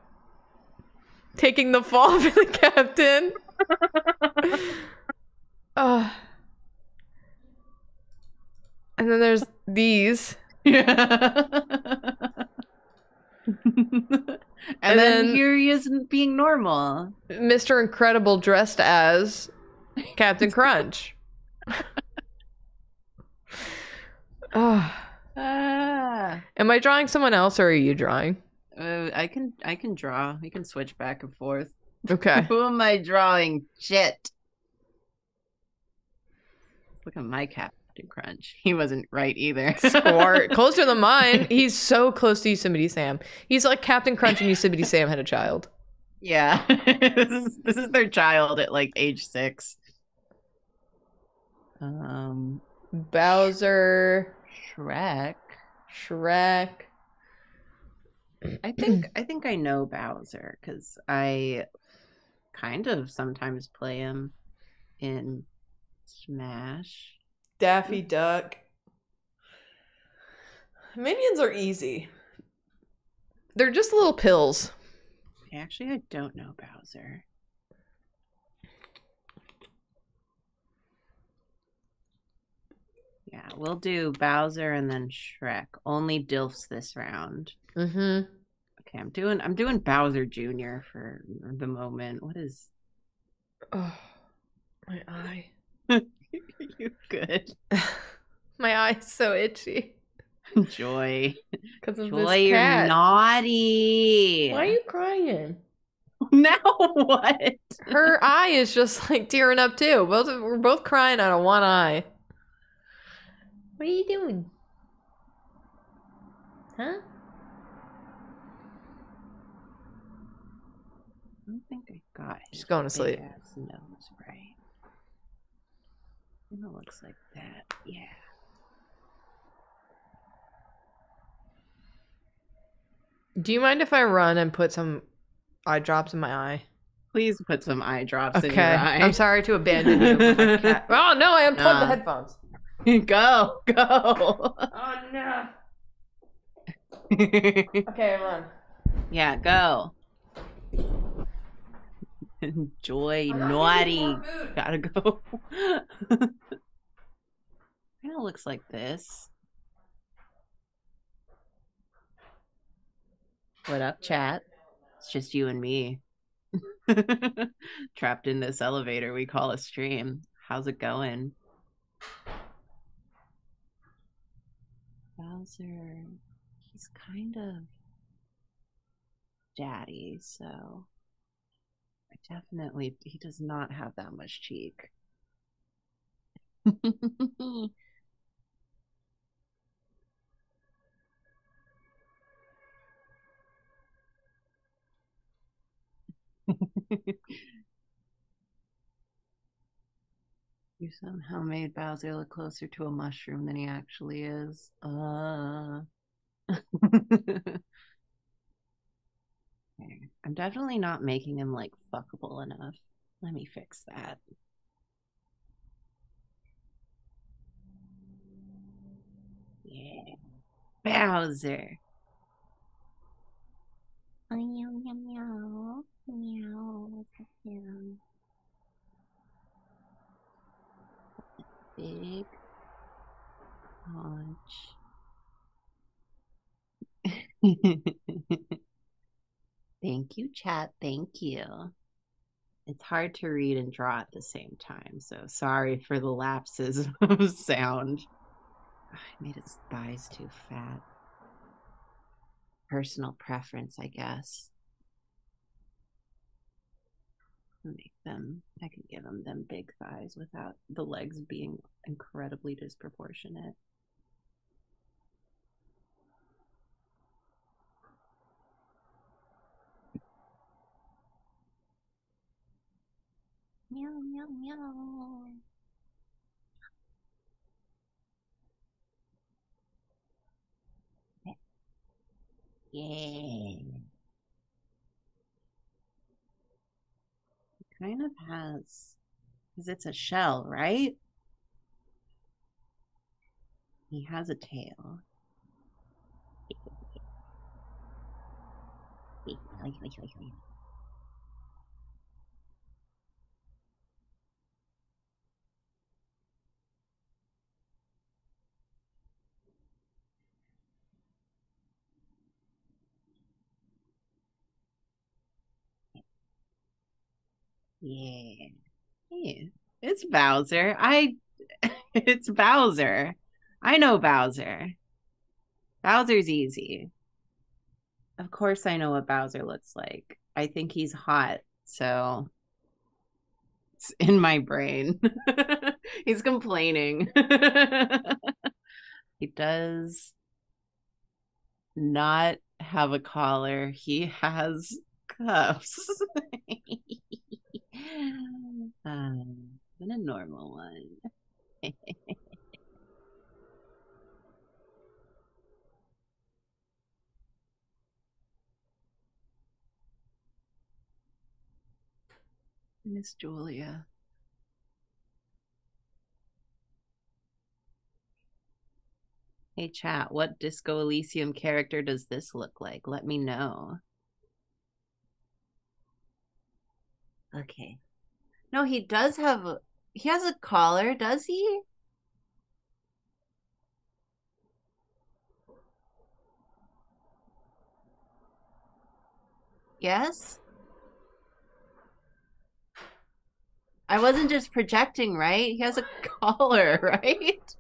taking the fall for the captain. [laughs] uh, and then there's these. Yeah. [laughs] and, And then, then- here he isn't being normal. Mr. Incredible dressed as Captain [laughs] Crunch. Ah. Am I drawing someone else or are you drawing? Uh, I can I can draw. We can switch back and forth. Okay. Who am I drawing? Shit. Look at my Captain Crunch. He wasn't right either. Squirt. [laughs] Closer than mine. He's so close to Yosemite Sam. He's like Captain Crunch and Yosemite Sam had a child. yeah. [laughs] this is this is their child at like age six. Um Bowser, Shrek. Shrek. I think I think I know Bowser because I kind of sometimes play him in Smash. Daffy Duck. Minions are easy. They're just little pills. Actually, I don't know Bowser. Yeah, we'll do Bowser and then Shrek. Only Dilfs this round. Mm-hmm. Okay, I'm doing I'm doing Bowser Jr. for the moment. What is Oh, my eye. [laughs] you good? [laughs] My eye's so itchy. Joy. Because of Joy, this you're naughty. Why are you crying? [laughs] now what? Her eye is just like tearing up too. Both of, we're both crying out of one eye. What are you doing? Huh? I don't think I got She's going to sleep. big-ass nose right. It looks like that. Yeah. Do you mind if I run and put some eye drops in my eye? Please put some eye drops in Okay. your eye. I'm sorry to abandon you. cat- [laughs] Oh no, I unplugged the headphones. [laughs] go, go. Oh no. [laughs] Okay, run. yeah, go. Joy, naughty. Gotta go. [laughs] kind of looks like this. What up, chat? It's just you and me. [laughs] Trapped in this elevator we call a stream. How's it going? Bowser, he's kind of daddy, so definitely he does not have that much cheek. [laughs] you somehow made Bowser look closer to a mushroom than he actually is. Uh. [laughs] I'm definitely not making him like fuckable enough. Let me fix that. Yeah. Bowser. Oh, meow, meow, meow. Meow. Meow? Big punch. [laughs] Thank you, chat. Thank you. It's hard to read and draw at the same time, so sorry for the lapses [laughs] of sound. I made his thighs too fat. Personal preference, I guess. Make them, I can give him them big thighs without the legs being incredibly disproportionate. Meow, meow, meow. Yeah. It kind of has, because it's a shell, right? He has a tail. Yeah. Yeah. It's Bowser. I [laughs] it's Bowser. I know Bowser. Bowser's easy. Of course I know what Bowser looks like. I think he's hot, so it's in my brain. [laughs] he's complaining. [laughs] he does not have a collar. He has cuffs. Um, and a normal one. Miss Julia. Hey chat, what Disco Elysium character does this look like? Let me know. Okay. No, he does have a, he has a collar, does he? Yes? I wasn't just projecting, right? He has a [laughs] collar, right?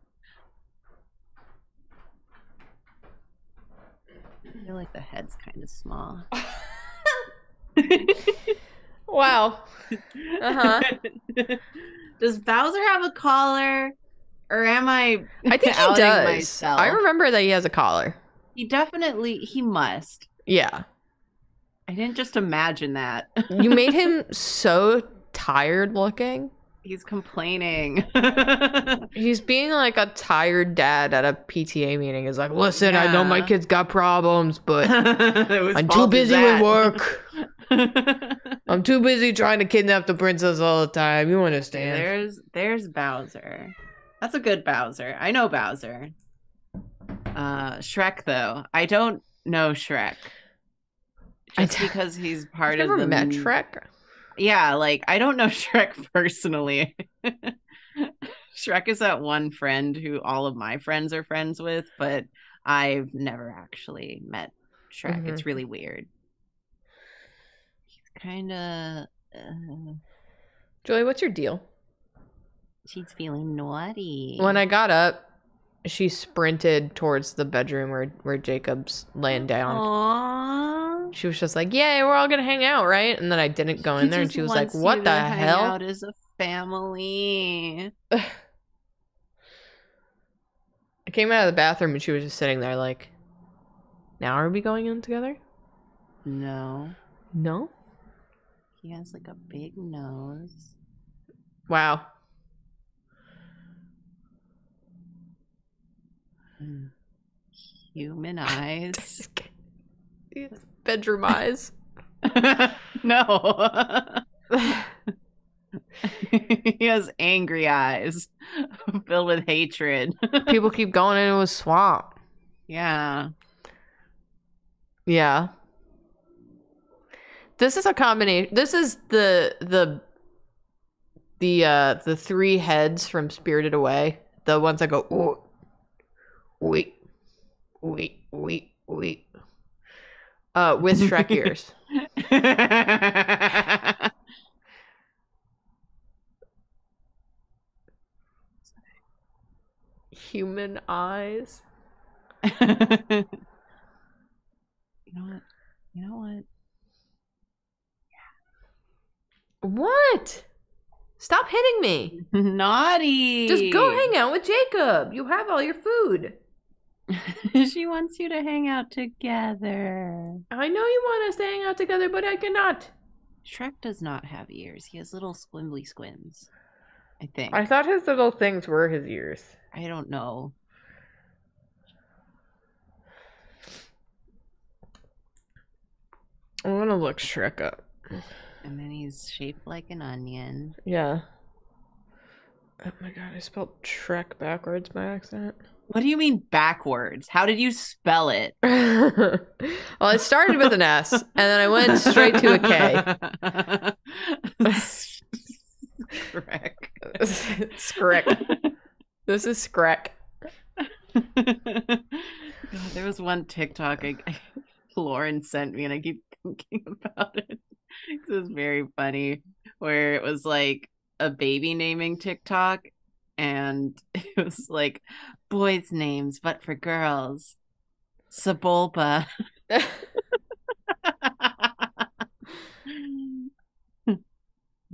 I feel like the head's kind of small. [laughs] [laughs] Wow. Uh-huh. [laughs] Does Bowser have a collar? Or am I I think he [laughs] does. myself? I remember that he has a collar. He definitely he must. Yeah. I didn't just imagine that. You made him [laughs] so tired looking. He's complaining. He's being like a tired dad at a PTA meeting. He's like, listen, I know my Yeah. kids got problems, but I'm too busy with work. I'm too busy trying to kidnap the princess all the time. You understand? there's there's Bowser. That's a good Bowser. I know Bowser. Uh Shrek though. I don't know Shrek. Just because he's [laughs] part I've of never the met Shrek. Yeah, like I don't know [laughs] Shrek personally. [laughs] Shrek is that one friend who all of my friends are friends with, but I've never actually met Shrek. Mhm. It's really weird. Kind of. Uh, Julie, what's your deal? she's feeling naughty. When I got up, she sprinted towards the bedroom where, where Jacob's laying down. Aww. She was just like, Yay, we're all gonna hang out, right? And then I didn't go in He there and she was like, What to the hang hell? Out as a family. [sighs] I came out of the bathroom and she was just sitting there like, Now are we going in together? No, No? He has like a big nose. Wow. Mm. Human eyes. [laughs] Bedroom eyes. [laughs] no. [laughs] he has angry eyes filled with hatred. People keep going into a swamp. yeah. Yeah. This is a combination. This is the the the uh the three heads from Spirited Away. The ones that go ooh, wait, wait, wait, wait. Uh, with Shrek [laughs] ears. Human eyes. [laughs] you know what? You know what? What? Stop hitting me. [laughs] Naughty. Just go hang out with Jacob. You have all your food. [laughs] she wants you to hang out together. I know you want us to hang out together, but I cannot. Shrek does not have ears. He has little squimbly squims. I think. I thought his little things were his ears. I don't know. I want to look Shrek up. And then he's shaped like an onion. Yeah. Oh my god, I spelled Trek backwards by accident. What do you mean backwards? How did you spell it? [laughs] well, I started with an S and then I went straight to a K. Shrek. Skrek. [laughs] This is Skrek. There was one TikTok I, [laughs] Lauren sent me, and I keep thinking about it. Was very funny, where it was like a baby naming TikTok, and [laughs] it was like boys' names, but for girls. Sebulba. [laughs]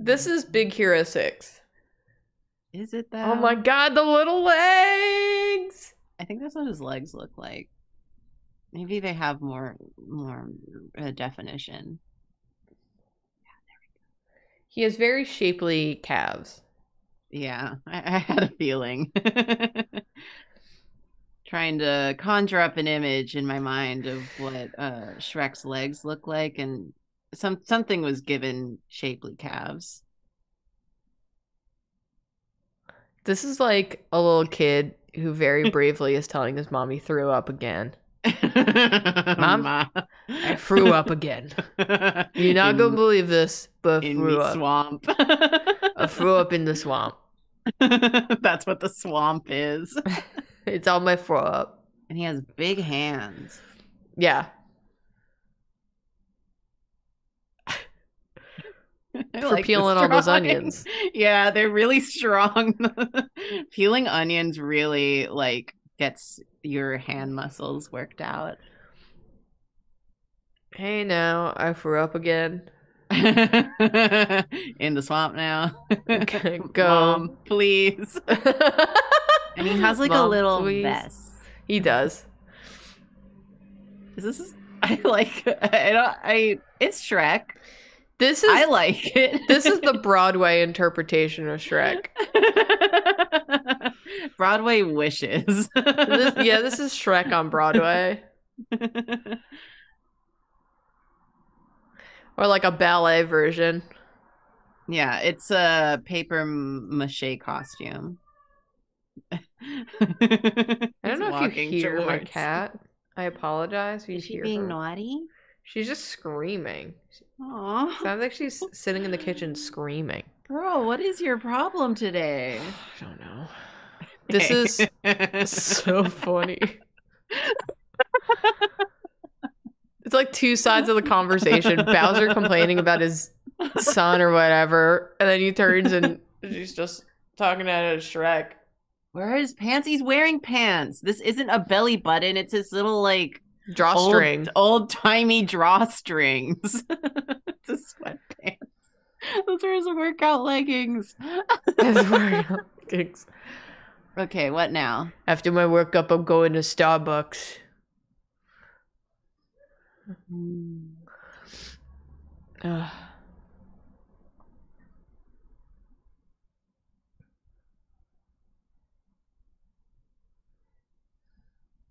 This is Big Hero 6. Is it that? Oh my god, the little legs! I think that's what his legs look like. Maybe they have more more uh, definition. He has very shapely calves. Yeah, I, I had a feeling. [laughs] Trying to conjure up an image in my mind of what uh, Shrek's legs look like, and some something was given shapely calves. This is like a little kid who very bravely is telling his mom he threw up again. [laughs] Mom, I threw up again. [laughs] You're not gonna believe this, but I in threw the up. swamp. I threw up in the swamp. [laughs] That's what the swamp is. It's all my throw up. And he has big hands. Yeah. For like peeling all those onions. Yeah, they're really strong. Peeling onions really like gets your hand muscles worked out. Hey now, I threw up again. [laughs] In the swamp now. Okay, [laughs] go. Mom, please. [laughs] And he has like a little please. vest. he does. Is this Is, I like I don't I it's Shrek. This is I like it. this is the Broadway interpretation of Shrek. [laughs] Broadway wishes. This, yeah, [laughs] this is Shrek on Broadway. Or like a ballet version. yeah, it's a paper mache costume. I don't know if you hear my cat. I apologize you Is she being her. naughty? She's just screaming. Aw. Sounds like she's sitting in the kitchen screaming. Girl, what is your problem today? [sighs] I don't know. This is [laughs] so funny. It's like two sides of the conversation. Bowser complaining about his son or whatever, and then he turns and [laughs] she's just talking at his Shrek. Where are his pants? He's wearing pants. This isn't a belly button. It's his little like Drawstring. old timey drawstrings. [laughs] it's a sweatpants. Those are his workout leggings. His workout gigs. Okay, what now? After my workup, I'm going to Starbucks. Hmm. Ugh.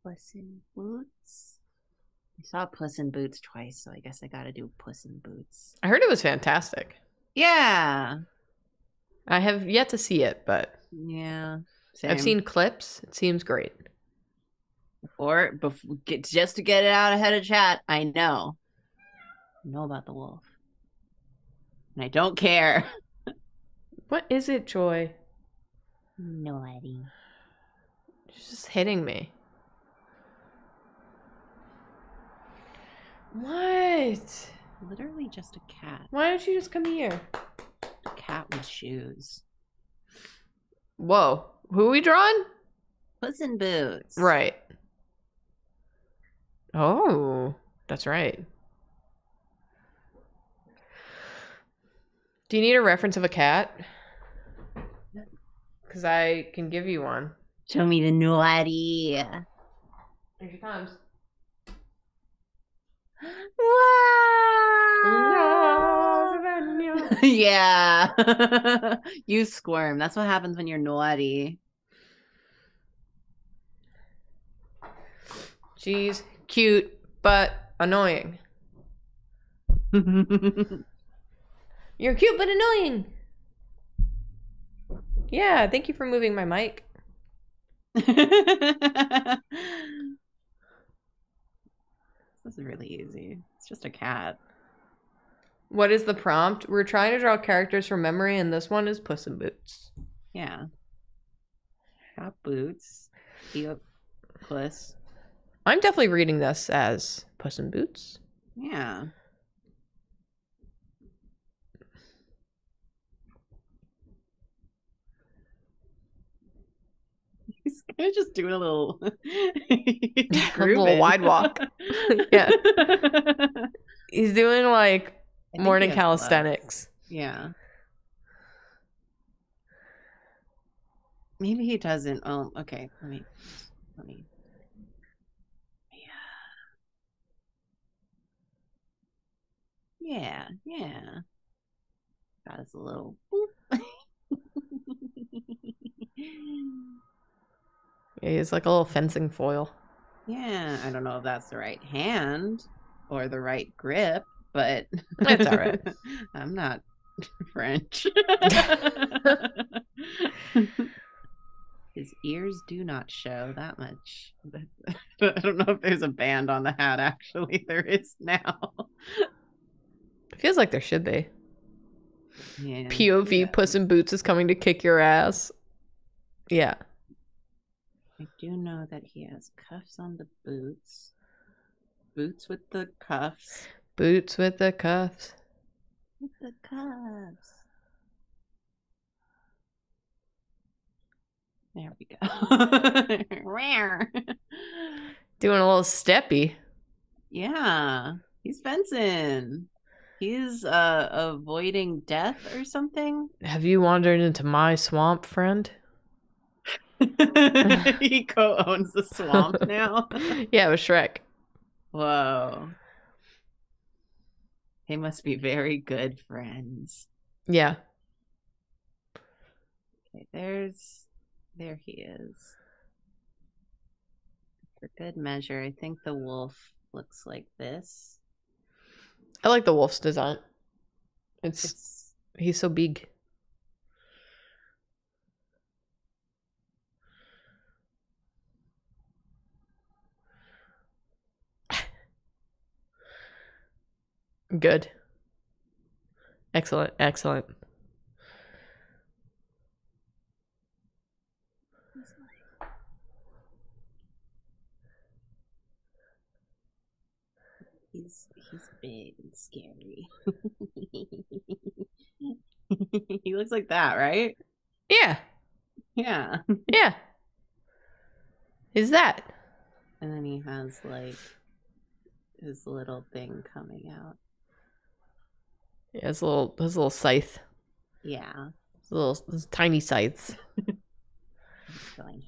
Puss in Boots. I saw Puss in Boots twice, so I guess I gotta do Puss in Boots. I heard it was fantastic. Yeah. I have yet to see it, but Yeah. I've seen clips. It seems great. or before, get, just to get it out ahead of chat. I know. I know about the wolf. And I don't care. [laughs] What is it, Joy? Naughty. She's just hitting me. What? Literally just a cat. Why don't you just come here? A cat with shoes. Whoa. Who we drawing? Puss in Boots. Right. Oh, that's right. Do you need a reference of a cat? Because I can give you one. Show me the naughty. Here she comes. Wow. [laughs] yeah. [laughs] you squirm. That's what happens when you're naughty. She's cute, but annoying. [laughs] You're cute, but annoying. Yeah, thank you for moving my mic. this is really easy. It's just a cat. What is the prompt? We're trying to draw characters from memory, and this one is Puss in Boots. Yeah. Got boots. Cute. Puss. I'm definitely reading this as Puss in Boots. Yeah. [laughs] He's kind of just doing a little, [laughs] [laughs] A little wide walk. Yeah. He's doing like morning calisthenics. Yeah. Maybe he doesn't. Oh, okay. Let me. Let me. Yeah. Yeah. Yeah. Got his little. boop. [laughs] Yeah, he's like a little fencing foil. yeah. I don't know if that's the right hand or the right grip, but It's all right. [laughs] I'm not [laughs] French. [laughs] His ears do not show that much. I don't know if there's a band on the hat. Actually, there is now. It Feels like there should be. Yeah. POV Yeah. Puss in Boots is coming to kick your ass. Yeah. I do know that he has cuffs on the boots. Boots with the cuffs. Boots with the cuffs. With the cuffs. There we go. [laughs] Rare. Doing a little steppy. yeah, he's fencing. He's uh avoiding death or something. Have you wandered into my swamp, friend? [laughs] he co-owns the swamp [laughs] now. Yeah, with Shrek. Whoa. They must be very good friends. Yeah. Okay, there's there he is. For good measure, I think the wolf looks like this. I like the wolf's design. It's It's he's so big. Good. Excellent. Excellent. he's he's big and scary. [laughs] he looks like that, right? Yeah. Yeah. [laughs] Yeah. Is that? And then he has like his little thing coming out. Yeah, his little his little scythe. Yeah. His little his tiny scythes. Going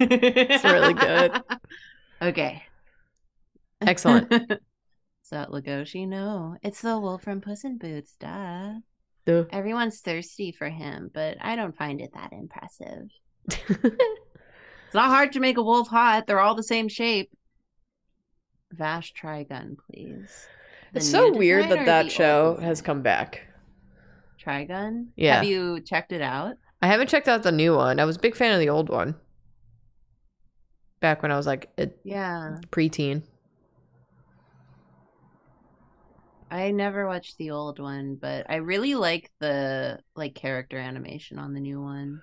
It's really good. [laughs] Okay. Excellent. [laughs] so Legoshi, no. It's the wolf from Puss in Boots, duh. Duh. Everyone's thirsty for him, but I don't find it that impressive. [laughs] It's not hard to make a wolf hot. They're all the same shape. Vash Trigun, please. The it's so weird that that show has come back. Trigun? Yeah. Have you checked it out? I haven't checked out the new one. I was a big fan of the old one. Back when I was like a Yeah. preteen. I never watched the old one, but I really like the like character animation on the new one.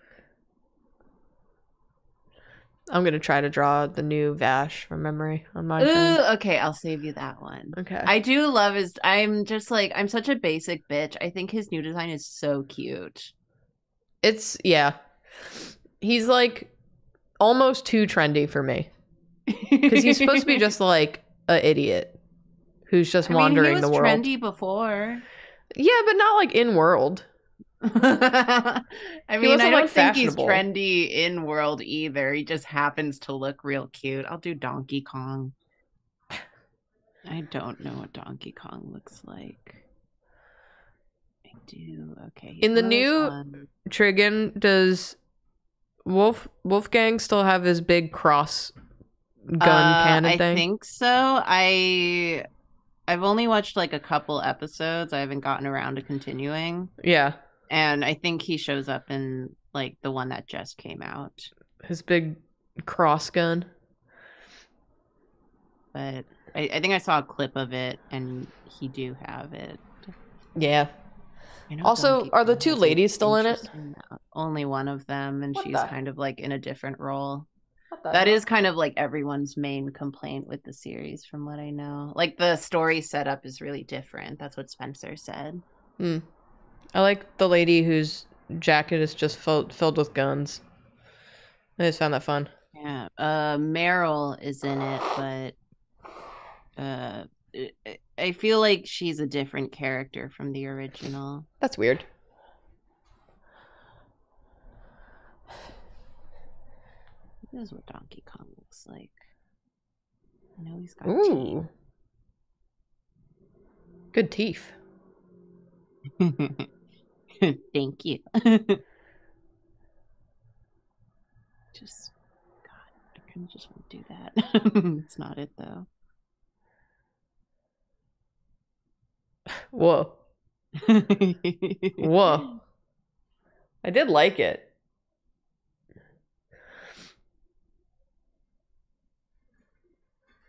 I'm gonna try to draw the new Vash from memory on my phone. Ooh, okay, I'll save you that one. Okay. I do love his I'm just like I'm such a basic bitch. I think his new design is so cute. it's yeah. He's like almost too trendy for me because he's supposed to be just [laughs] like a idiot who's just I mean, wandering he was the world. trendy before. Yeah, but not like in world. [laughs] I mean, I don't like, think he's trendy in world either. He just happens to look real cute. I'll do Donkey Kong. I don't know what Donkey Kong looks like. I do. Okay. In the one of those new- ones- Trigun does Wolf Wolfgang still have his big cross gun Uh, cannon I thing? think so. I I've only watched like a couple episodes. I haven't gotten around to continuing. Yeah. And I think he shows up in like the one that just came out. His big cross gun. But I, I think I saw a clip of it and he do have it. Yeah. Also, are the two ladies still in it? Uh, only one of them, and What she's the- kind of like in a different role. That is kind of like everyone's main complaint with the series, from what I know. Like the story setup is really different. That's what Spencer said. Hmm. I like the lady whose jacket is just filled filled with guns. I just found that fun. Yeah. Uh Meryl is in it, but uh I- I- I feel like she's a different character from the original. That's weird. This is what Donkey Kong looks like. I know he's got teeth. Good teeth. [laughs] [laughs] Thank you. [laughs] just God, I kind of just want to do that. [laughs] it's not it though. Whoa. Whoa. I did like it.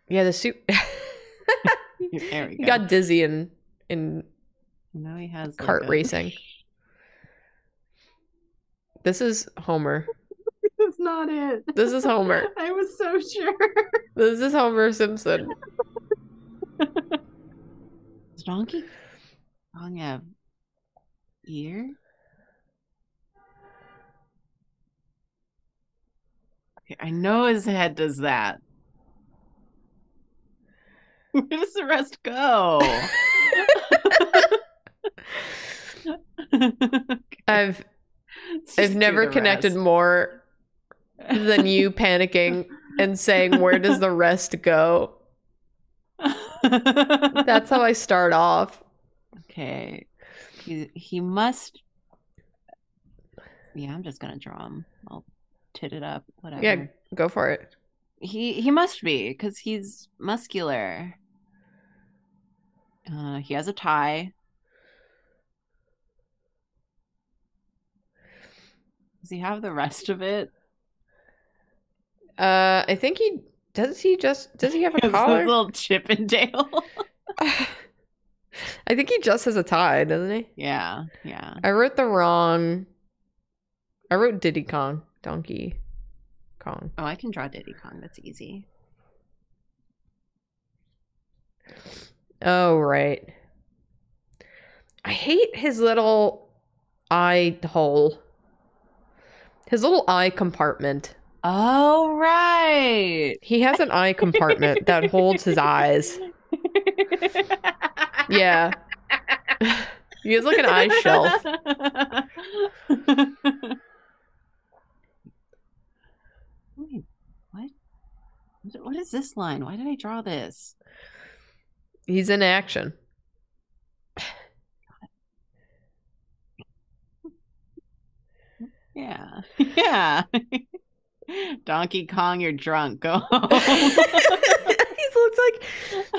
Yeah, the suit there we he got dizzy in in now he has like, a- racing. This is Homer. [laughs] That's not it. This is Homer. [laughs] I was so sure. This is Homer Simpson. [laughs] Does Donkey Kong have ear? Okay, I know his head does that. Where does the rest go? I've Let's I've never connected rest. more than you [laughs] panicking and saying where does the rest go? That's how I [laughs] start off. Okay. He he must Yeah, I'm just gonna draw him. I'll tit it up, whatever. Yeah, go for it. He he must be, because he's muscular. Uh he has a tie. Does he have the rest of it? Uh I think he does he just does he have a [laughs] His collar? little Chippendale. [laughs] I think he just has a tie, doesn't he? yeah, yeah. I wrote the wrong I wrote Diddy Kong. Donkey Kong. Oh, I can draw Diddy Kong. That's easy. Oh right. I hate his little eye hole. His little eye compartment. Oh right. He has an eye compartment that holds his eyes. Yeah. he has like an eye shelf. Wait, what? What- What is this line? Why did I draw this? He's in action. Yeah. [laughs] Yeah. [laughs] Donkey Kong, you're drunk. Go [laughs] he looks like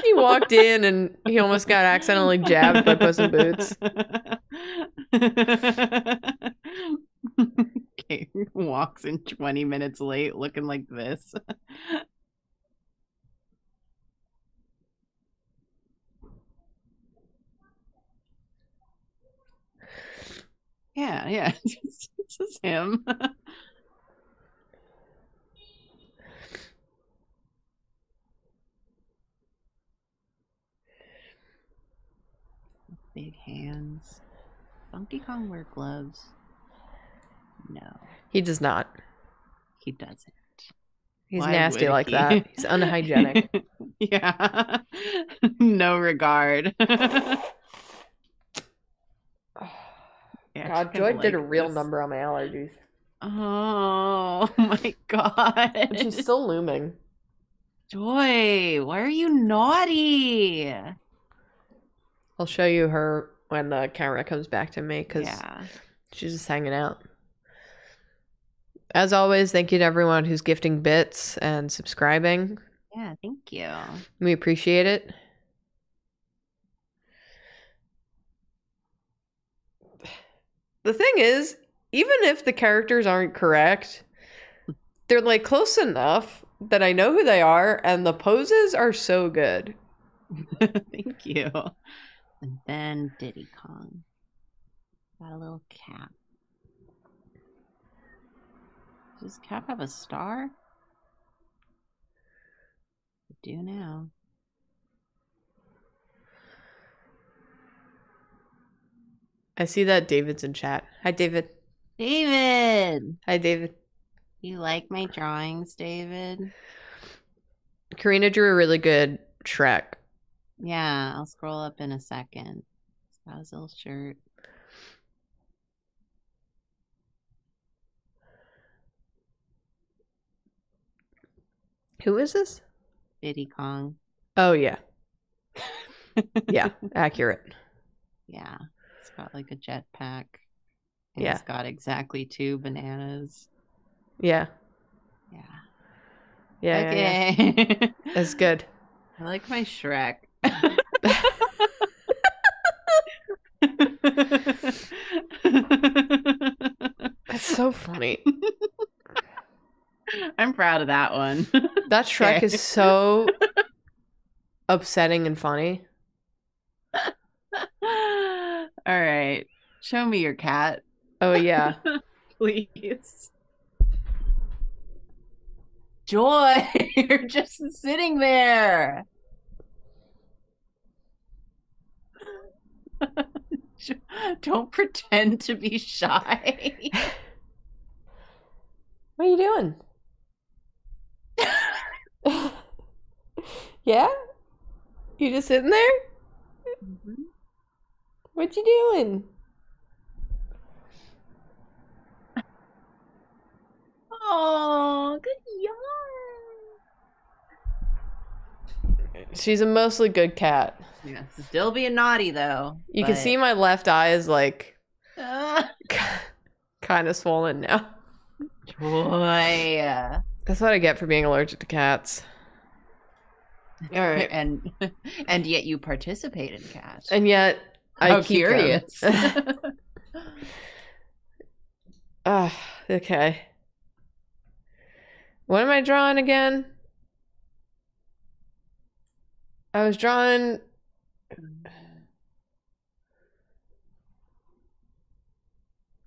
he walked in and he almost got accidentally jabbed by Puss in Boots. okay, walks in 20 minutes late looking like this. yeah, yeah, is him. [laughs] Big hands. Donkey Kong wear gloves? No, He does not. he doesn't. He's Why nasty like he? that. He's unhygienic. [laughs] yeah. [laughs] no regard. Yeah, God, Joy did a real this. number on my allergies. Oh [laughs] my god. She's still looming. Joy, why are you naughty? I'll show you her when the camera comes back to me because Yeah. she's just hanging out. As always, thank you to everyone who's gifting bits and subscribing. Yeah, thank you. We appreciate it. The thing is, even if the characters aren't correct, they're like close enough that I know who they are, and the poses are so good. [laughs] Thank you. And then Diddy Kong. Got a little cap. Does Cap have a star? I do now. I see that David's in chat. Hi, David. David! Hi, David. You like my drawings, David? Karina drew a really good Shrek. Yeah, I'll scroll up in a second. Spousal shirt. Who is this? Diddy Kong. Oh yeah, [laughs] yeah, accurate. Yeah. Got like a jetpack. Yeah. It's got exactly two bananas. Yeah, Yeah. yeah, yeah, yeah. [laughs] That's good. I like my Shrek. That's so funny. [laughs] I'm proud of that one. That Shrek Okay. is so upsetting and funny. All right. Show me your cat, Oh yeah. [laughs] please. Joy, [laughs] you're just sitting there. [laughs] Don't pretend to be shy. What are you doing? yeah? You just sitting there? Mm-hmm. What you doing? Oh, good yarn. She's a mostly good cat. Yeah, still being naughty though. You can see my left eye is like Ah, kind of swollen now. Joy. That's what I get for being allergic to cats. Or, and [laughs] and yet you participate in cat. And yet I keep curious. [laughs] Ah, okay. What am I drawing again? I was drawing it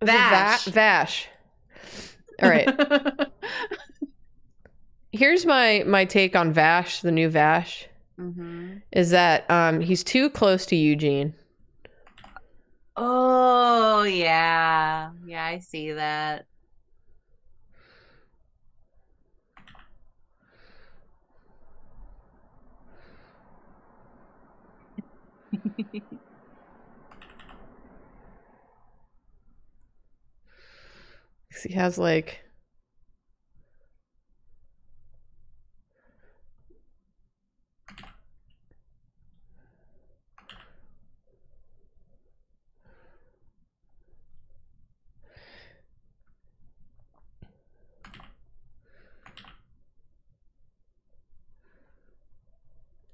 Va- Vash. Vash. All right. [laughs] Here's my my take on Vash, the new Vash, hmm is that um he's too close to Eugene. Oh yeah, yeah, I see that. [laughs] He has like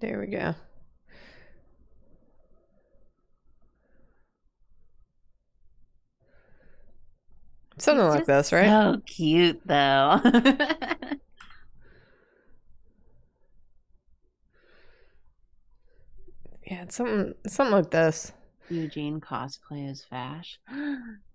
There we go. Something He's like this, right? So cute though. [laughs] Yeah, it's something something like this. Eugene cosplay as Vash. [gasps] [gasps]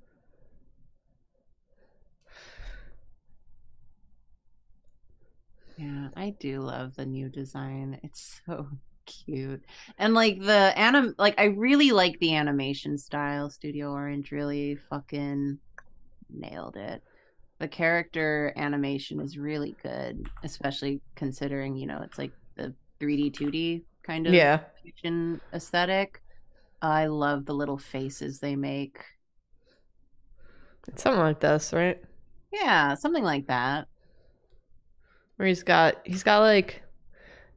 yeah, I do love the new design. It's so [laughs] cute. And like the anim like I really like the animation style. Studio Orange really fucking nailed it. The character animation is really good, especially considering, you know, it's like the 3D 2D kind of Yeah. fusion aesthetic. I love the little faces they make. It's something like this, right? Yeah, something like that. Where he's got he's got like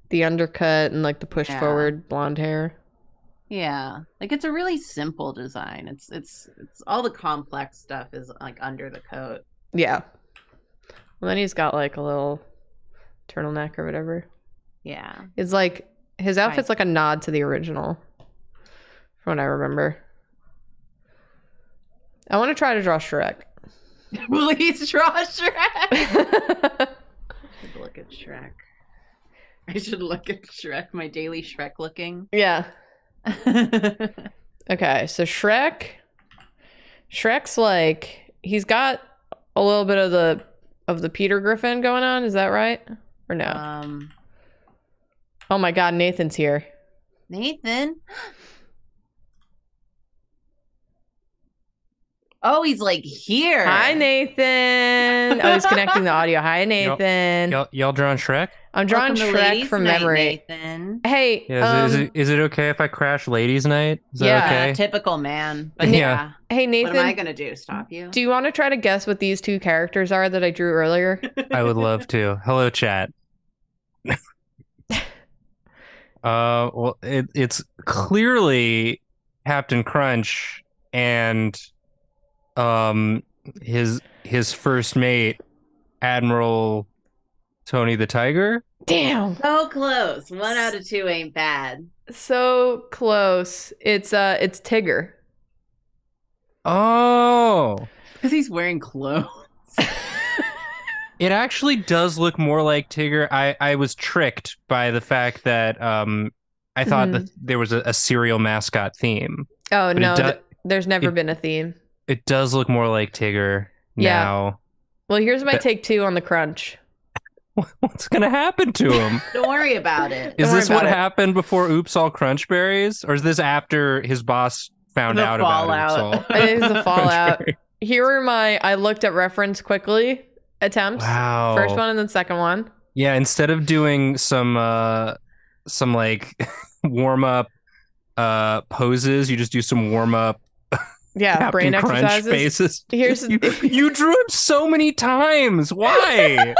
the undercut and like the push Yeah. forward blonde hair. Yeah. Like it's a really simple design. It's it's it's all the complex stuff is like under the coat. Yeah. Well then he's got like a little turtleneck or whatever. Yeah. It's like his outfit's like a nod to the original. From what I remember. I want to try to draw Shrek. [laughs] Please draw Shrek. [laughs] Look at Shrek. [laughs] I should look at Shrek, my daily Shrek looking. [laughs] yeah. [laughs] Okay, so Shrek Shrek's like he's got a little bit of the of the Peter Griffin going on, is that right? Or no? um, oh my god, Nathan's here. Nathan. Oh, he's like here. Hi Nathan. Oh, he's connecting the audio. Hi [laughs] Nathan. Y'all, y'all drawing Shrek? I'm drawing Welcome Shrek from Night, memory. Nathan. Hey, Yeah, is, it, is um, it is it okay if I crash ladies' night? Is that Yeah. okay? Typical man. But [laughs] Yeah. yeah. hey Nathan. What am I gonna do? Stop you? Do you want to try to guess what these two characters are that I drew earlier? I would love to. Hello, chat. [laughs] uh, well, it, it's clearly Captain Crunch and um his his first mate, Admiral Tony the Tiger. Damn. so close. One out of two ain't bad. So close. It's uh it's Tigger. Oh, Because he's wearing clothes. [laughs] it actually does look more like Tigger. I I was tricked by the fact that um I thought that there was a, a cereal mascot theme. Oh But no, do- th- there's never it- been a theme. It does look more like Tigger Yeah. now. Well, here's my That- take two on the crunch. [laughs] What's gonna happen to him? [laughs] Don't worry about it. Is Don't this what it. happened before Oops All Crunch Berries, or is this after his boss found The out about Oops. All? I think it's the fallout. Here are my I looked at reference quickly attempts. Wow. First one and then second one. Yeah, instead of doing some uh some like [laughs] warm up uh poses, you just do some warm up Yeah, Captain brain Crunch exercises. faces. [laughs] Here's You, you drew him so many times. Why?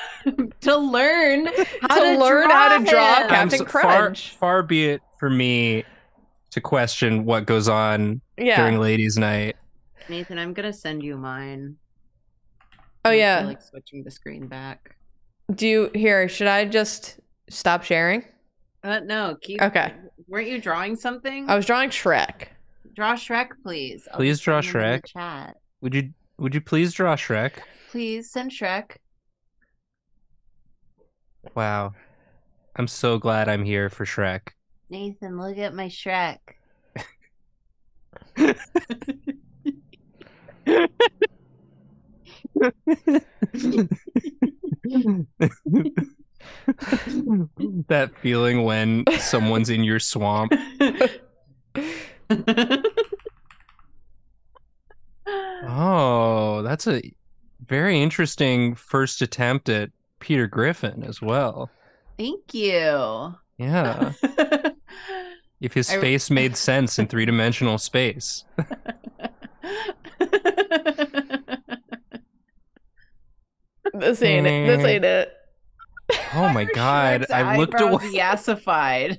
[laughs] to learn [laughs] how To to, learn how to draw him. Captain I'm so- far, Crunch. far be it for me to question what goes on yeah. during ladies' night. Nathan, I'm gonna send you mine. oh I feel yeah. like switching the screen back. Do you here? Should I just stop sharing? Uh, no, keep. Okay. Weren't you drawing something? I was drawing Shrek. Draw Shrek, please. I'll Please draw send them in the Shrek. Chat. Would you would you please draw Shrek? Please send Shrek. Wow. I'm so glad I'm here for Shrek. Nathan, look at my Shrek. [laughs] that feeling when someone's in your swamp. [laughs] Oh, that's a very interesting first attempt at Peter Griffin as well. Thank you. Yeah. [laughs] If his I- face made sense in three dimensional space. [laughs] This ain't it. This ain't it. My god. Shrek's I looked away. Yassified.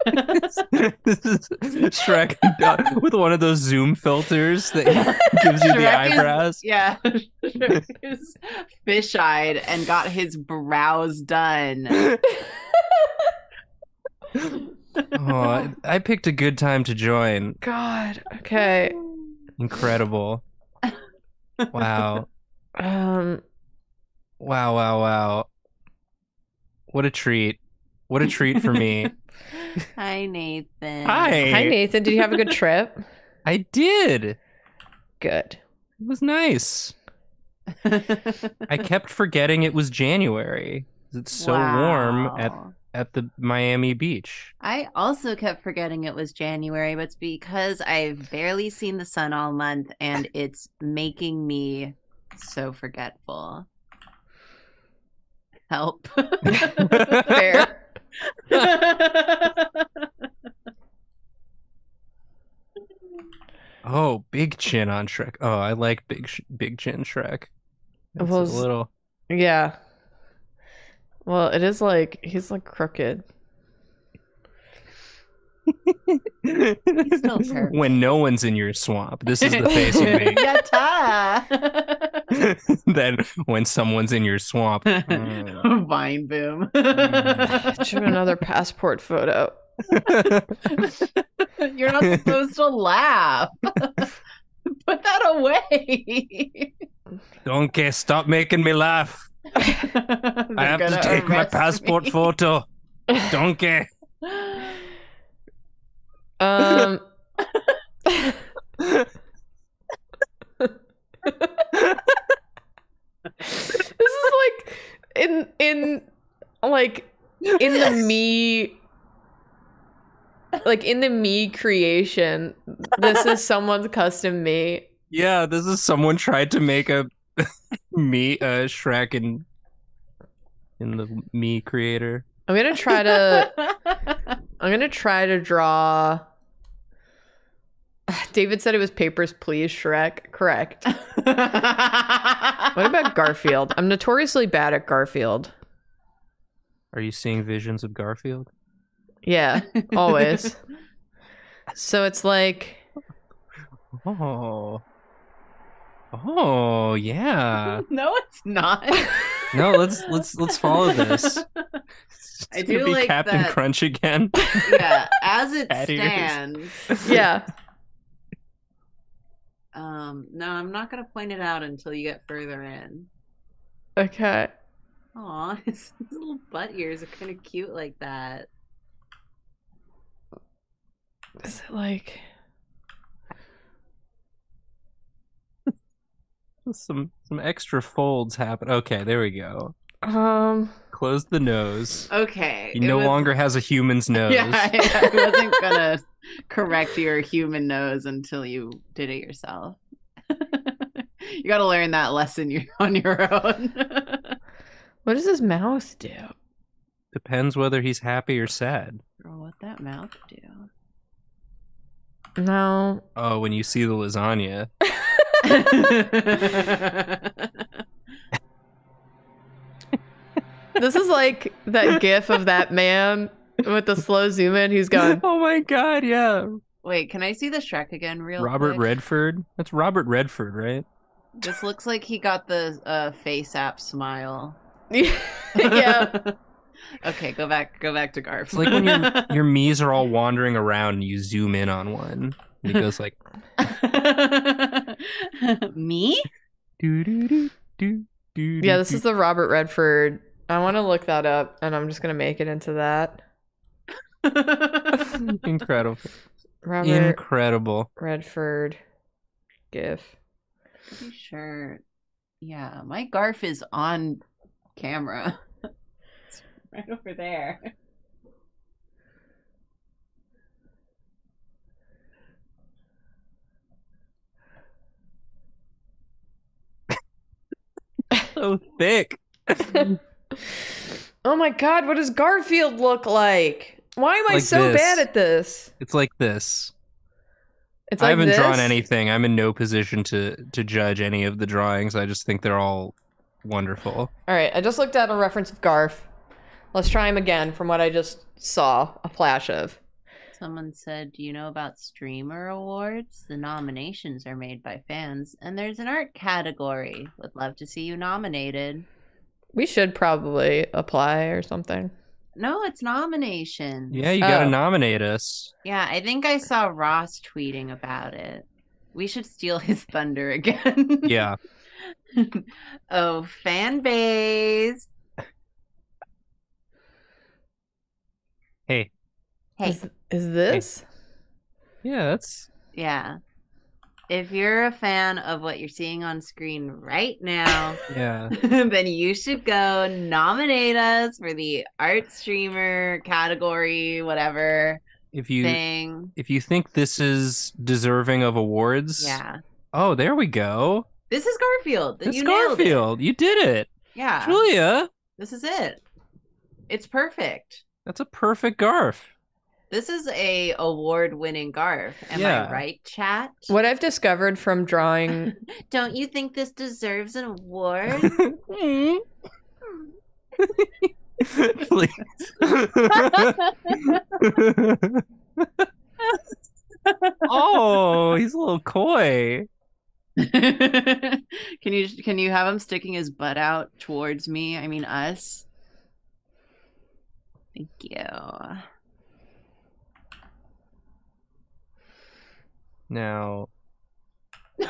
this [laughs] is [laughs] Shrek with one of those zoom filters that [laughs] gives you the Shrek is- eyebrows. yeah. Shrek is fish-eyed and got his brows done. Oh, I- I picked a good time to join. God. Okay. Incredible. Wow. Um. Wow, wow, wow. What a treat. What a treat for me. [laughs] Hi, Nathan. Hi. Hi Nathan. Did you have a good [laughs] trip? I did. Good. It was nice. I [laughs] kept forgetting it was January. It's so warm at, at the Miami beach. I also kept forgetting it was January, but it's because I've barely seen the sun all month and it's making me so forgetful. Help. [laughs] Fair. [laughs] Oh, big chin on Shrek. Oh, I like big sh- big chin Shrek. It's Well, a s- little Yeah. Well, it is like he's like crooked. Still [laughs] perfect. when no one's in your swamp. This is the face you make. Yatta! then when someone's in your swamp. [laughs] [laughs] mm. Vine boom. Should another passport photo. You're not supposed to laugh. Put Put that away. Donkey, stop making me laugh. I have to take my passport photo. Donkey. Um. this is like in in like in the Mii like in the Mii creation this is someone's custom Mii Yeah, this is someone tried to make a [laughs] Mii uh Shrek in in the Mii creator. i'm gonna try to [laughs] i'm gonna try to draw [laughs] david said it was papers please shrek correct [laughs] what about garfield i'm notoriously bad at garfield Are you seeing visions of Garfield? yeah always [laughs] so it's like Oh. Oh, yeah. no, it's not. No, let's let's let's follow this. It's I gonna do be like Captain that- Crunch again. yeah, as it Cat ears. stands. yeah Um, no, I'm not gonna point it out until you get further in. okay Aw, his, [laughs] his little butt ears are kind of cute like that. is it like [laughs] some some extra folds happen. Okay, there we go. um Close the nose. Okay. He no was- longer has a human's [laughs] nose. Yeah, I, I wasn't gonna correct your human nose until you did it yourself. [laughs] you got to learn that lesson you [laughs] on your own. what does his mouth do Depends whether he's happy or sad. Girl, what that mouth do? no Oh, when you see the lasagna. [laughs] this is like that gif of that man with the slow zoom in who's going [laughs] oh my god, yeah. Wait, can I see the Shrek again, real Robert quick? Redford. That's Robert Redford, right? This looks like he got the uh, FaceApp smile. [laughs] yeah [laughs] okay, go back. Go back to Garf. It's like when your your me's are all wandering around and you zoom in on one. And he goes like Me? do do do do do. yeah this is the robert redford i want to look that up and i'm just gonna make it into that [laughs] incredible. robert Incredible. redford gif Pretty sure. Yeah, my Garf is on camera. [laughs] it's right over there. [laughs] So thick. oh my god what does garfield look like why am i Like so this. bad at this It's like this. it's I haven't this? drawn anything. I'm in no position to to judge any of the drawings. I just think they're all wonderful. all right i just looked at a reference of garf let's try him again from what i just saw a flash of Someone said, Do you know about Streamer Awards? The nominations are made by fans, and there's an art category. Would love to see you nominated. we should probably apply or something No, it's nominations. Yeah, you gotta Oh. nominate us. Yeah, I think I saw Ross tweeting about it. We should steal his [laughs] thunder again. [laughs] Yeah. oh, fan base. Hey. Hey, is, is this Yeah, that's yeah. If you're a fan of what you're seeing on screen right now, yeah. [laughs] then you should go nominate us for the art streamer category, whatever If you thing. if you think this is deserving of awards, Yeah. Oh, there we go. This is Garfield. This you nailed it. Garfield. You did it, Yeah. Julia. This is it. It's perfect. That's a perfect Garf. This is a award-winning Garf. Am Yeah. I right, chat? what i've discovered from drawing [laughs] Don't you think this deserves an award? [laughs] Please. oh, he's a little coy. [laughs] can you can you have him sticking his butt out towards me? I mean us. Thank you. Now, [laughs]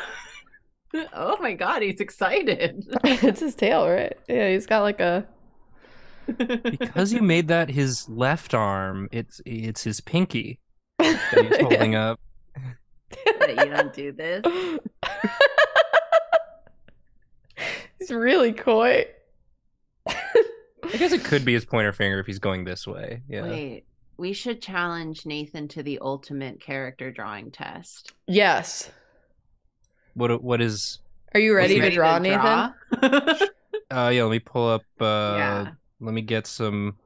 oh my god, he's excited. [laughs] it's his tail, right? Yeah, he's got like a. Because you made that his left arm, it's it's his pinky that he's [laughs] holding up. But you don't do this. he's really coy. I guess it could be his pointer finger if he's going this way. Yeah. Wait, we should challenge Nathan to the ultimate character drawing test. Yes. What what is Are you ready, he to draw, Nathan? [laughs] uh yeah, let me pull up uh yeah, let me get some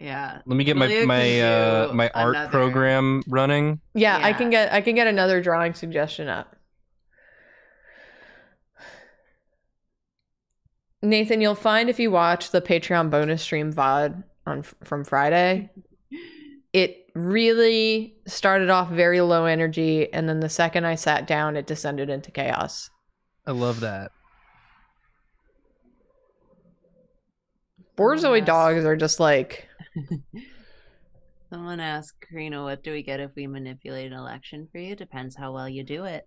yeah. let me get Julia my my uh my art another- program running. Yeah, I can get I can get another drawing suggestion up. Nathan, you'll find if you watch the Patreon bonus stream VOD on from Friday, it really started off very low energy, and then the second I sat down, it descended into chaos. I love that. Borzoi Yes. dogs are just like [laughs] Someone asked Karina, what do we get if we manipulate an election for you? Depends how well you do it.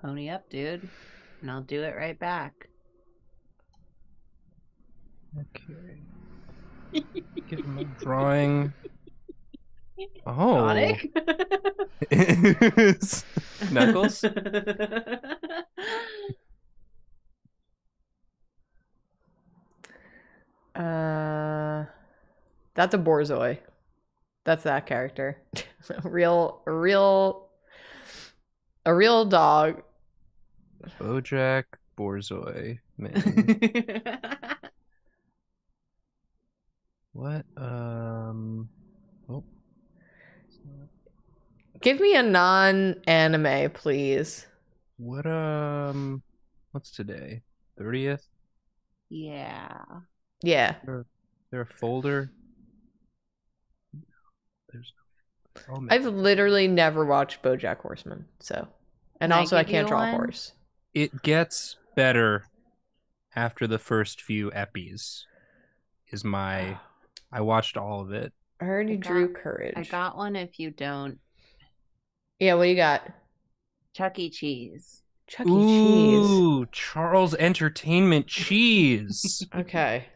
Pony up, dude. And I'll do it right back. Okay. Get my drawing. [laughs] Oh. Sonic? [laughs] [laughs] Knuckles? uh that's a Borzoi. That's that character. a [laughs] real a real a real dog. Bojack Borzoi. Man. what? Um. Oh. Give me a non-anime, please. What? Um. What's today? Thirtieth. yeah. Yeah. Is there a folder? There's. Oh. I've literally never watched BoJack Horseman, so and Can also I give can't you draw a horse. it gets better after the first few eppies. Is my. I watched all of it. I heard you I drew courage. I got one if you don't. Yeah, what do you got? Chuck E. Cheese. Chuck E. Cheese. Ooh, Charles Entertainment Cheese. [laughs] Okay.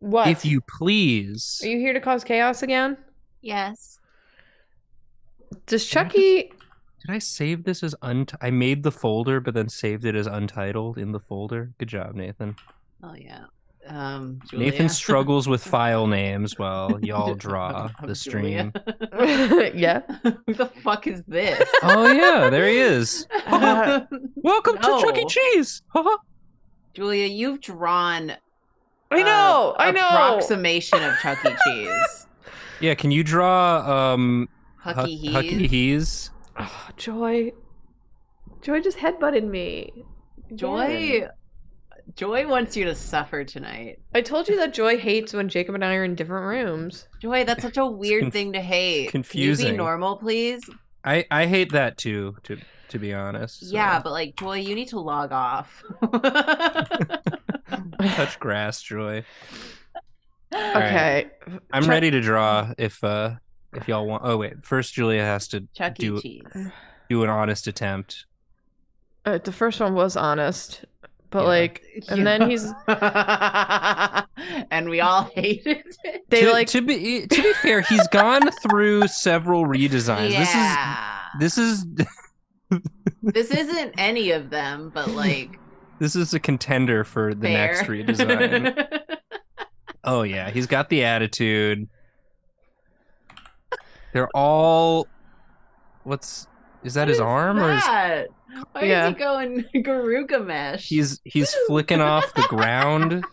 What? if you please. Are you here to cause chaos again? Yes. Does Did I have to- Chucky Did I save this as unt? I made the folder, but then saved it as untitled in the folder. Good job, Nathan. Oh yeah. Um, Julia. Nathan struggles with [laughs] file names while y'all [laughs] draw the Julia. stream. [laughs] Yeah. Who the fuck is this? Oh yeah, there he is. Uh, Welcome to Chuck E. Cheese. Julia, you've drawn. I know, I know. Approximation of Chuck E. Cheese. yeah, can you draw um Huck- Hucky Hees. Hucky Hees? Oh, Joy. Joy just headbutted me. Joy. Again. Joy wants you to suffer tonight. I told you that Joy hates when Jacob and I are in different rooms. Joy, that's such a weird conf- thing to hate. Can you confusing. be normal, please? I I hate that too. To to be honest. so. Yeah, but like, Joy, you need to log off. [laughs] touch [laughs] grass, Joy. right. Okay. I'm Chuck- ready to draw if uh if y'all want. Oh wait, first Julia has to Chuck do Cheese. do an honest attempt. Uh, the first one was honest, but Yeah. like, [laughs] and then he's [laughs] and we all hated it. [laughs] they to, like to be to be fair, he's gone through several redesigns. yeah. This is this is This isn't any of them, but like this is a contender for the fair. next redesign. oh yeah, he's got the attitude. They're all. What's is that What his is arm or is that? Why Yeah. is he going [laughs] Garuga mesh? he's he's [laughs] flicking off the ground?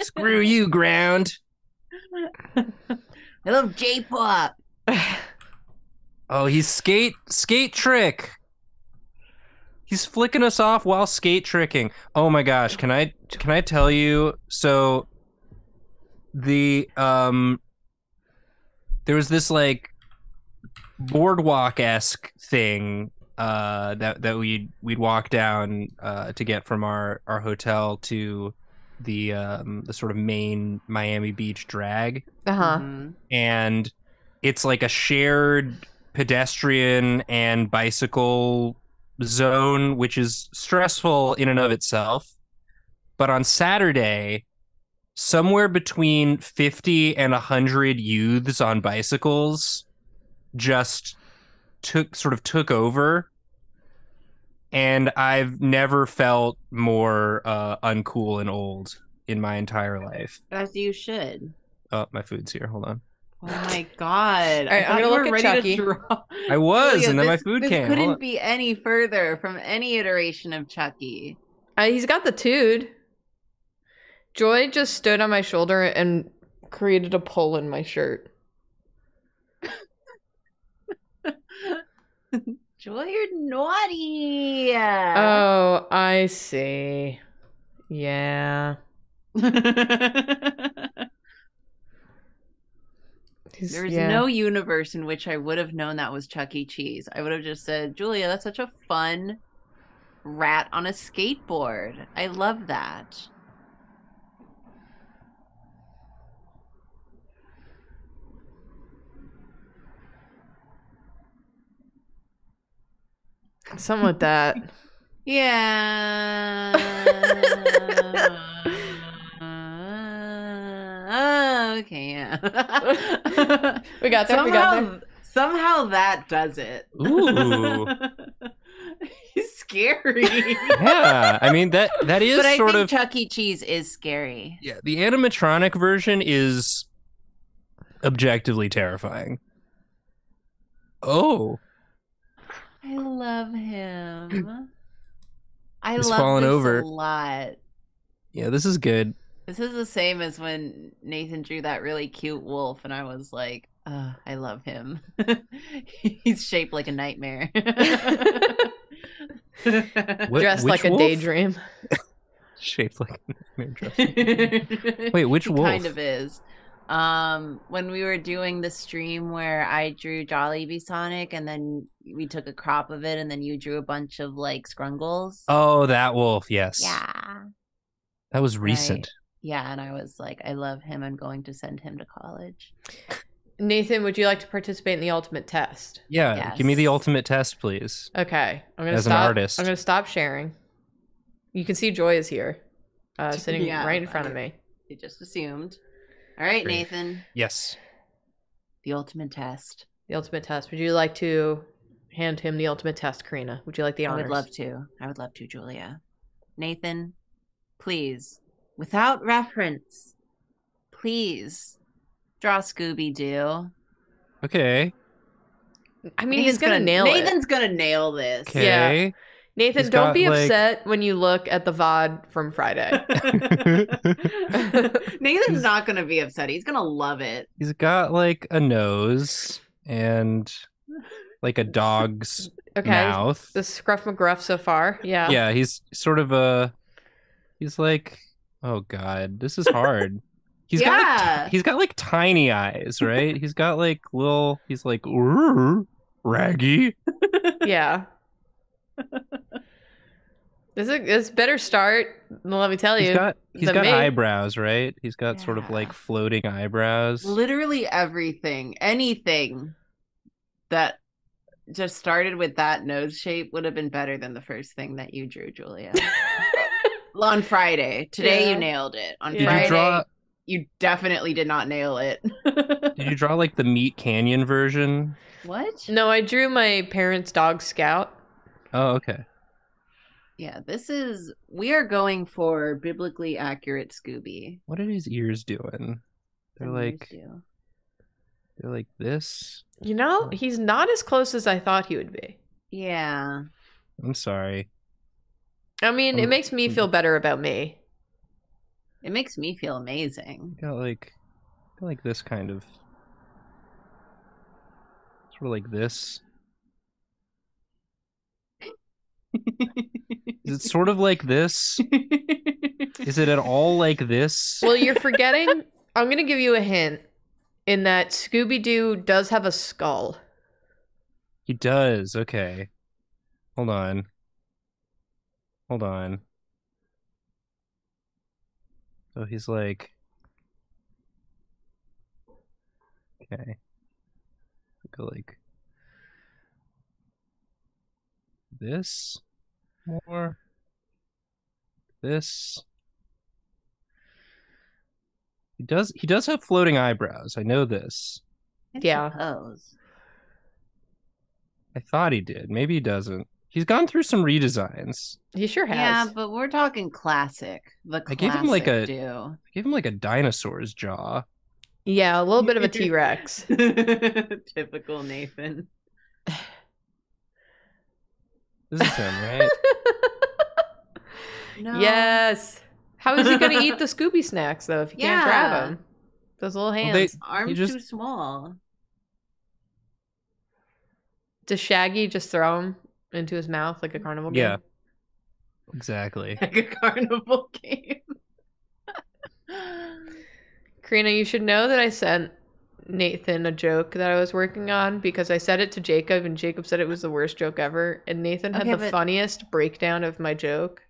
Screw you, ground. [laughs] I love J-pop. Oh, he's skate skate trick. He's flicking us off while skate tricking. Oh my gosh, can I can I tell you so the um there was this like boardwalk esque thing uh that that we'd we'd walk down uh to get from our our hotel to the um the sort of main Miami Beach drag uh huh. Mhm. and it's like a shared pedestrian and bicycle zone, which is stressful in and of itself. But on Saturday, somewhere between 50 and 100 youths on bicycles just took sort of took over and i've never felt more uh uncool and old in my entire life As you should. oh my food's here hold on Oh my god! right, I'm I thought gonna look were at Chucky. to draw. i was Julia, and then my food this came couldn't be any further from any iteration of Chucky. Uh, he's got the tood. Joy just stood on my shoulder and created a pull in my shirt. [laughs] Joy, you're naughty. Oh, I see. Yeah. [laughs] There's yeah. no universe in which I would have known that was Chuck E. Cheese. I would have just said, Julia, that's such a fun rat on a skateboard. I love that. Something like that. Yeah. Uh, [laughs] okay, yeah. [laughs] We got there. We got there. somehow that does it. Ooh. [laughs] He's scary. yeah i mean that that is but I sort think of Chuck E. Cheese is scary. yeah the animatronic version is objectively terrifying oh I love him. I He's love fallen this over. a lot. yeah this is good This is the same as when Nathan drew that really cute wolf, and I was like, oh, I love him. [laughs] He's shaped like a nightmare. [laughs] What- Dressed like a daydream. [laughs] shaped like a nightmare dress. Wait, which wolf? Kind of is. Um, when we were doing the stream where I drew Jollibee Sonic, and then we took a crop of it, and then you drew a bunch of like scrungles. Oh, that wolf. Yes. yeah, That was recent. yeah. And I was like, I love him. I'm going to send him to college. Nathan, would you like to participate in the ultimate test? Yeah. Give me the ultimate test, please. Okay, I'm gonna As an stop. artist. I'm gonna stop sharing. You can see Joy is here, uh, sitting Yeah, right in front of me. You just assumed. All right, Great. Nathan. Yes. The ultimate test. The ultimate test. Would you like to hand him the ultimate test, Karina? Would you like the honor? I would love to. I would love to, Julia. Nathan, please, without reference, please draw Scooby Doo. Okay. I mean, he's gonna, nail Nathan's it. gonna nail this. Okay. Nathan, he's don't got, be like- upset when you look at the VOD from Friday. [laughs] [laughs] Nathan's not gonna be upset. He's gonna love it. He's got like a nose and like a dog's Okay. mouth. The Scruff McGruff so far. Yeah. Yeah, he's sort of a. He's like, oh god, this is hard. [laughs] He's got like, Yeah. he's got like tiny eyes, right? he's got like little. He's like "Urr, raggy. Yeah. This is a, it's a better start. Let me tell you. He's got he's than got me. eyebrows, right? He's got sort of like floating eyebrows. Literally everything, anything that just started with that nose shape would have been better than the first thing that you drew, Julia. [laughs] on Friday. Today Yeah. you nailed it. On Did Did Friday, you draw? you definitely did not nail it. [laughs] Did you draw like the Meat Canyon version? what? no, I drew my parents' dog Scout. Oh, okay. Yeah, this is we are going for biblically accurate Scooby. What are his ears doing? They're Than like yours do. they're like this. You know, he's not as close as I thought he would be. Yeah. I'm sorry. I mean, it Um, makes me feel better about me. It makes me feel amazing. Got like got like this kind of sort of like this. Is it sort of like this? Is it at all like this? Well, you're forgetting. I'm going to give you a hint in that Scooby Doo does have a skull. He does. Okay. Hold on. Hold on. So he's like Okay. Go like this more. This. He does. He does have floating eyebrows. I know this. I Yeah. suppose. I thought he did. Maybe he doesn't. He's gone through some redesigns. He sure has. Yeah, but we're talking classic. The I classic gave him like a- do. I gave him like a dinosaur's jaw. Yeah, a little [laughs] bit of a T Rex. [laughs] Typical Nathan. This is him, right? [laughs] No. Yes. How is he going to eat the [laughs] Scooby snacks though if you can't grab them? Those little hands. Well, they- Arms just- too small. Does Shaggy just throw them into his mouth like a carnival game? Yeah. exactly. [laughs] Like a carnival game. Karina, you should know that I sent Nathan a joke that I was working on because I said it to Jacob and Jacob said it was the worst joke ever. And Nathan had Okay, the but- funniest breakdown of my joke.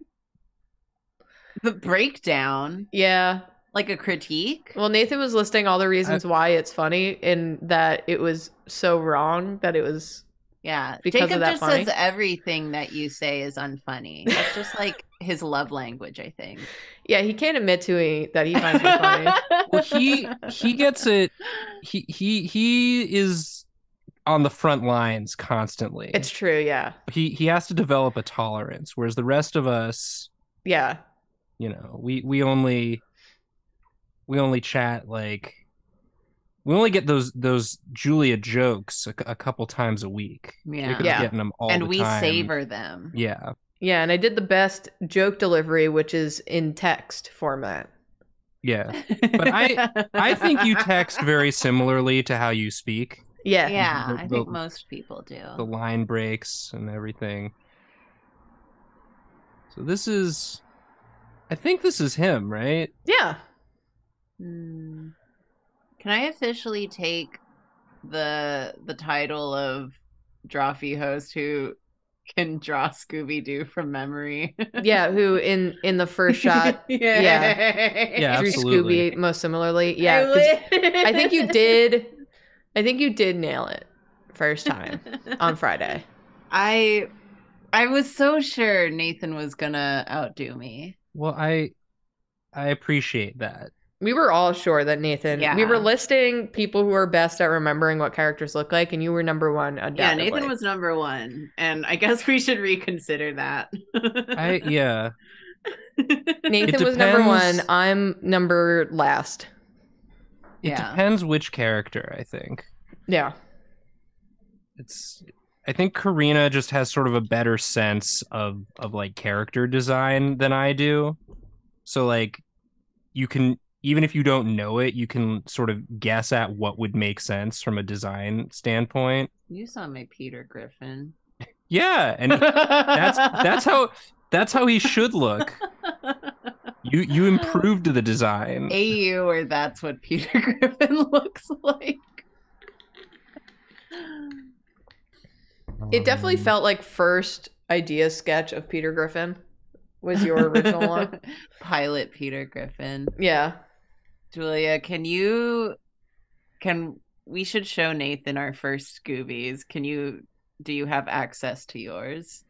the breakdown, Yeah. like a critique. Well, Nathan was listing all the reasons why it's funny and that it was so wrong that it was. Yeah, Because of Jacob that just funny? says everything that you say is unfunny. That's just like his love language, I think. Yeah, he can't admit to me that he finds me funny. [laughs] Well, he he gets it. He he he is on the front lines constantly. It's true. Yeah. he he has to develop a tolerance, whereas the rest of us, Yeah. you know, we we only we only chat like we only get those those Julia jokes a, a couple times a week. Yeah. Yeah. getting them all and the we time. savor them. Yeah, Yeah. And I did the best joke delivery, which is in text format. yeah. But I- [laughs] I think you text very similarly to how you speak. Yeah. yeah, The- I the- think most people do. the line breaks and everything. So this is I think this is him, right? Yeah. Hmm. Can I officially take the the title of Drawfee host who can draw Scooby Doo from memory? Yeah. Who in in the first shot [laughs] yeah. Yeah, drew absolutely. Scooby most similarly. Yeah. 'cause I think you did. I think you did nail it first time on [laughs] Friday. I I was so sure Nathan was gonna outdo me. Well, I I appreciate that. We were all sure that Nathan. Yeah. We were listing people who are best at remembering what characters look like, and you were number one. Yeah, Nathan was number one, and I guess we should reconsider that. I yeah. [laughs] Nathan was number one. I'm number last. It Yeah. depends which character, I think. Yeah. It's I think Karina just has sort of a better sense of of like character design than I do. So like you can even if you don't know it, you can sort of guess at what would make sense from a design standpoint. you saw my Peter Griffin. [laughs] Yeah, and that's that's how that's how he should look. [laughs] You you improved the design. AU or that's what Peter [laughs] Griffin looks like. It definitely Um, felt like first idea sketch of Peter Griffin was your original one. Pilot Peter Griffin. Yeah. Julia, can you can we should show Nathan our first Scoobies. Can you do you have access to yours?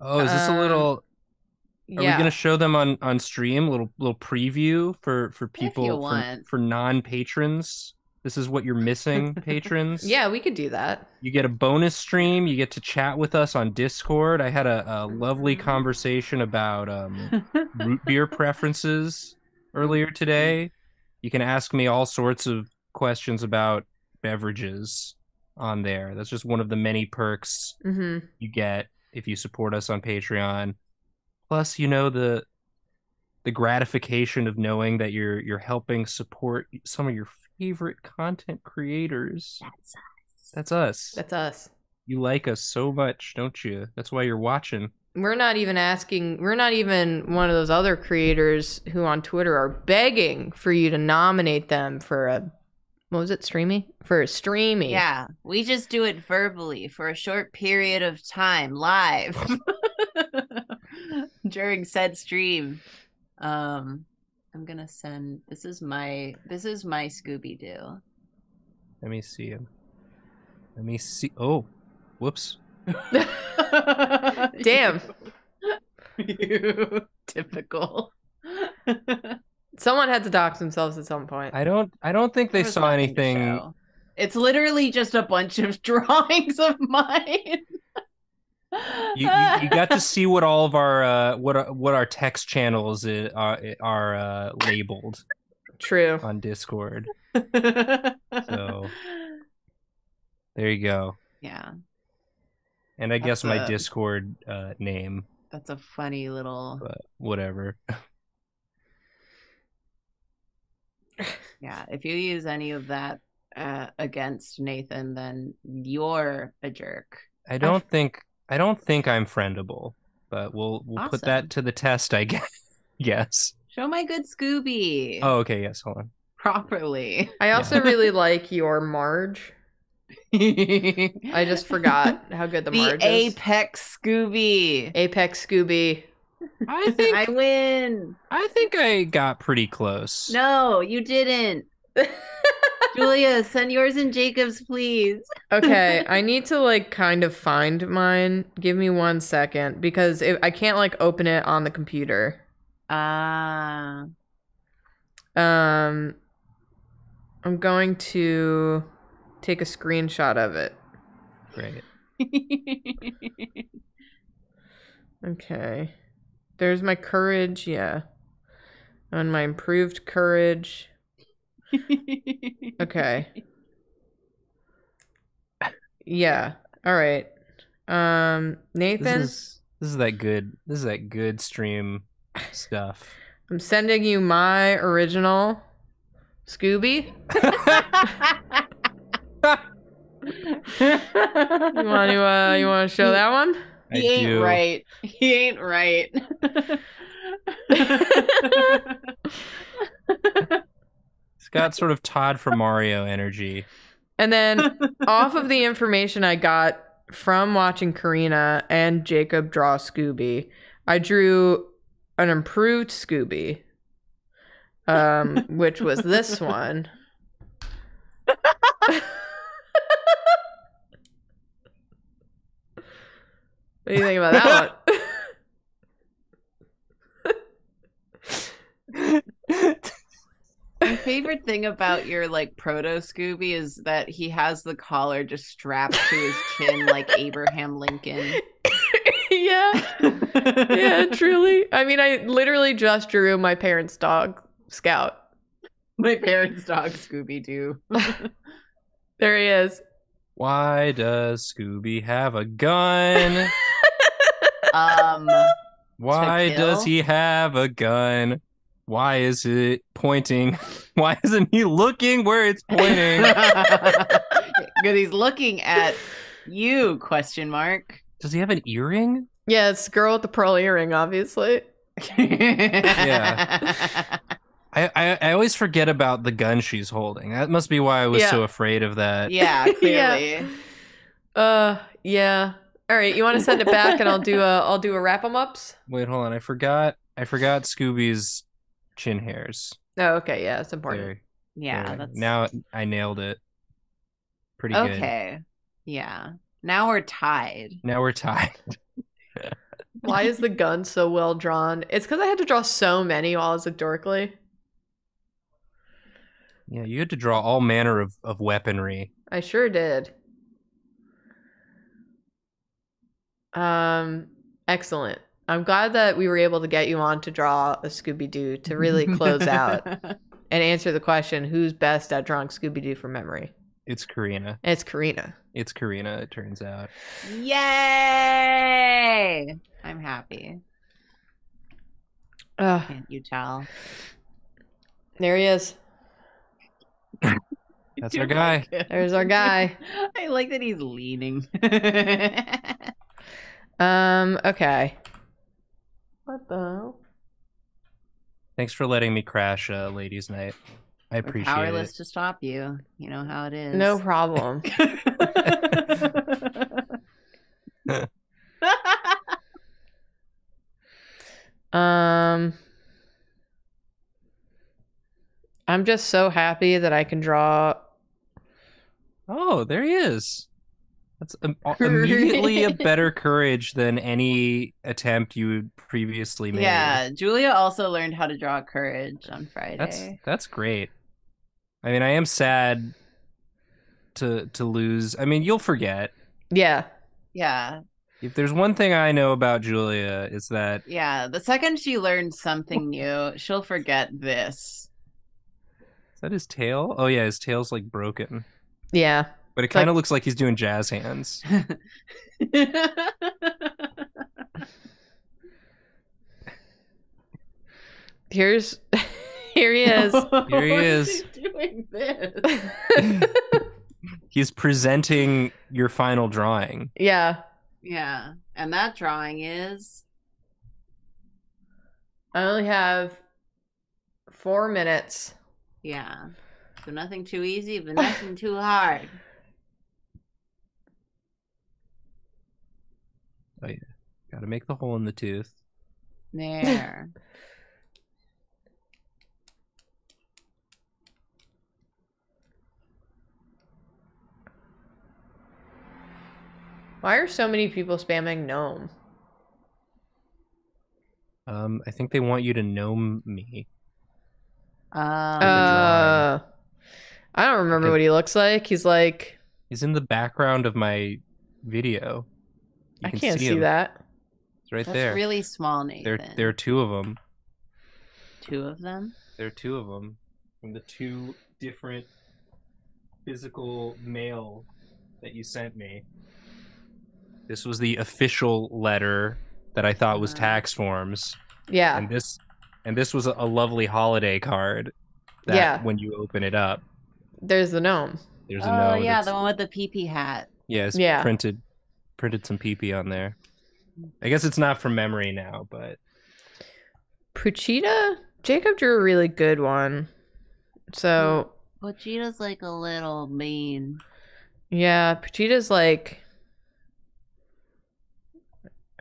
Oh, is this a Um, little Are yeah. we gonna show them on on stream? Little little preview for for people for, for non patrons. This is what you're missing, patrons. [laughs] Yeah, we could do that. You get a bonus stream. You get to chat with us on Discord. I had a, a Mm-hmm. lovely conversation about um, [laughs] root beer preferences earlier today. You can ask me all sorts of questions about beverages on there. That's just one of the many perks hmm you get if you support us on Patreon. Plus, you know the the gratification of knowing that you're you're helping support some of your favorite content creators. That's us. That's us. That's us. You like us so much, don't you? That's why you're watching. We're not even asking, we're not even one of those other creators who on Twitter are begging for you to nominate them for a, what was it, streamy? For a streamy. Yeah, we just do it verbally for a short period of time live [laughs] during said stream. Um I'm going to send this is my this is my Scooby Doo. Let me see him. Let me see. Oh, whoops. [laughs] Damn. You [laughs] typical. Someone had to dox themselves at some point. I don't. I don't think they There saw anything. It's literally just a bunch of [laughs] drawings of mine. You, you, you got to see what all of our uh, what our- what our text channels are are uh, labeled True. on Discord. So there you go. yeah, And I guess That's my a- Discord uh, name, that's a funny little. but whatever. [laughs] Yeah, if you use any of that uh, against Nathan, then you're a jerk. I don't think I don't think I'm friendable, but we'll we'll put that to the test, I [laughs] guess. yes. Show my good Scooby Oh, okay. Yes. Hold on. properly. I also really like your Marge. I I just forgot how good the, the Marge is. Apex Scooby. Apex Scooby. I think [laughs] I win. I think I got pretty close. No, you didn't. [laughs] Julia, send yours and Jacob's, please. okay, [laughs] I need to like kind of find mine. Give me one second because it, I can't like open it on the computer. Ah. Um, I'm going to take a screenshot of it. Great. [laughs] Okay. There's my courage, yeah. And my improved courage. [laughs] Okay. Yeah. All right. Um This Nathan, is this is that good. This is that good stream stuff. [laughs] I'm sending you my original Scooby. [laughs] You want to uh you want to show that one? I he ain't do. right. He ain't right. It's got sort of Toad from Mario energy. And then [laughs] off of the information I got from watching Karina and Jacob draw Scooby, I drew an improved Scooby, um, which was this one. [laughs] what do you think about that one? [laughs] My favorite thing about your like proto Scooby is that he has the collar just strapped to his chin like Abraham Lincoln. [laughs] yeah, yeah, truly. I mean, I literally just drew my parents' dog, Scout. My parents' dog Scooby Doo. [laughs] There he is. Why does Scooby have a gun? [laughs] Um, Why does he have a gun? Why is it pointing? [laughs] Why isn't he looking where it's pointing? [laughs] because he's looking at you? Question mark. Does he have an earring? Yeah, it's girl with the pearl earring, obviously. yeah. I, I I always forget about the gun she's holding. That must be why I was Yeah. so afraid of that. [laughs] Yeah, clearly. Uh, yeah. All right, you want to send it back, and I'll do a I'll do a wrap wrap 'em ups. Wait, hold on. I forgot. I forgot Scooby's chin hairs. Oh, okay, yeah, it's important. There, Yeah, there. that's now I nailed it. Pretty good. okay. Yeah. Now we're tied. Now we're tied. Why is the gun so well drawn? It's because I had to draw so many while I was at Dorkly. Yeah, you had to draw all manner of, of weaponry. I sure did. Um, excellent. I'm glad that we were able to get you on to draw a Scooby Doo to really [laughs] close out [laughs] and answer the question who's best at drawing Scooby Doo from memory. It's Karina. It's Karina. It's Karina, it turns out. Yay! I'm happy. Ugh, Can't you tell? there he is. That's our guy. [laughs] There's our guy. [laughs] I like that he's leaning. [laughs] Um, okay. What the hell? Thanks for letting me crash uh, ladies' night. I We're appreciate powerless it. to stop you. You know how it is. No problem. Um, I'm just so happy that I can draw. Oh, there he is. That's im- [laughs] immediately a better courage than any attempt you previously made. Yeah, Julia also learned how to draw courage on Friday. That's that's great. I mean, I am sad to to lose. I mean, you'll forget. Yeah. Yeah, If there's one thing I know about Julia is that yeah. The second she learns something new, she'll forget this. is that his tail? Oh yeah, his tail's like broken. Yeah. But it kind of looks like he's doing jazz hands. [laughs] Here's [laughs] here he is. [laughs] Here he Why is. he doing this. He's presenting your final drawing. yeah. Yeah, and that drawing is I only have four minutes. yeah. So nothing too easy, but nothing too hard. [laughs] Oh yeah. Got to make the hole in the tooth. There. [laughs] Why are so many people spamming gnome? Um, I think they want you to know me. Um, Uh, I don't remember what he looks like. He's like He's in the background of my video. You I can can't see, him. that. It's right that's there. really small, Nathan. there, there are two of them. two of them. There are two of them from the two different physical mail that you sent me. This was the official letter that I thought was Uh-huh. tax forms, Yeah. and this and this was a, a lovely holiday card. That Yeah. when you open it up, There's the gnome. there's a Oh note. yeah, the one with the pee hat. yeah, it's Yeah. printed printed some PP on there. I guess it's not from memory now, but Pochita? Jacob drew a really good one. So Pochita's like a little mean. yeah, Pochita's like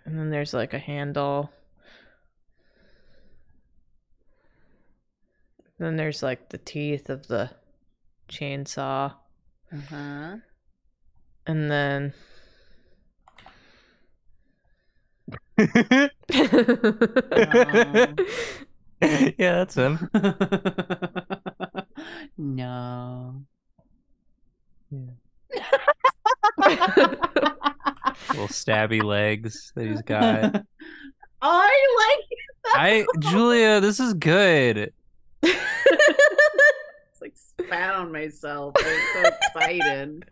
and then there's like a handle. Then there's like the teeth of the chainsaw. Uh huh. And then [laughs] [laughs] yeah, that's him. [laughs] no. Little stabby legs that he's got. I like I Julia, this is good. It's like spat on myself. I'm so [laughs] excited.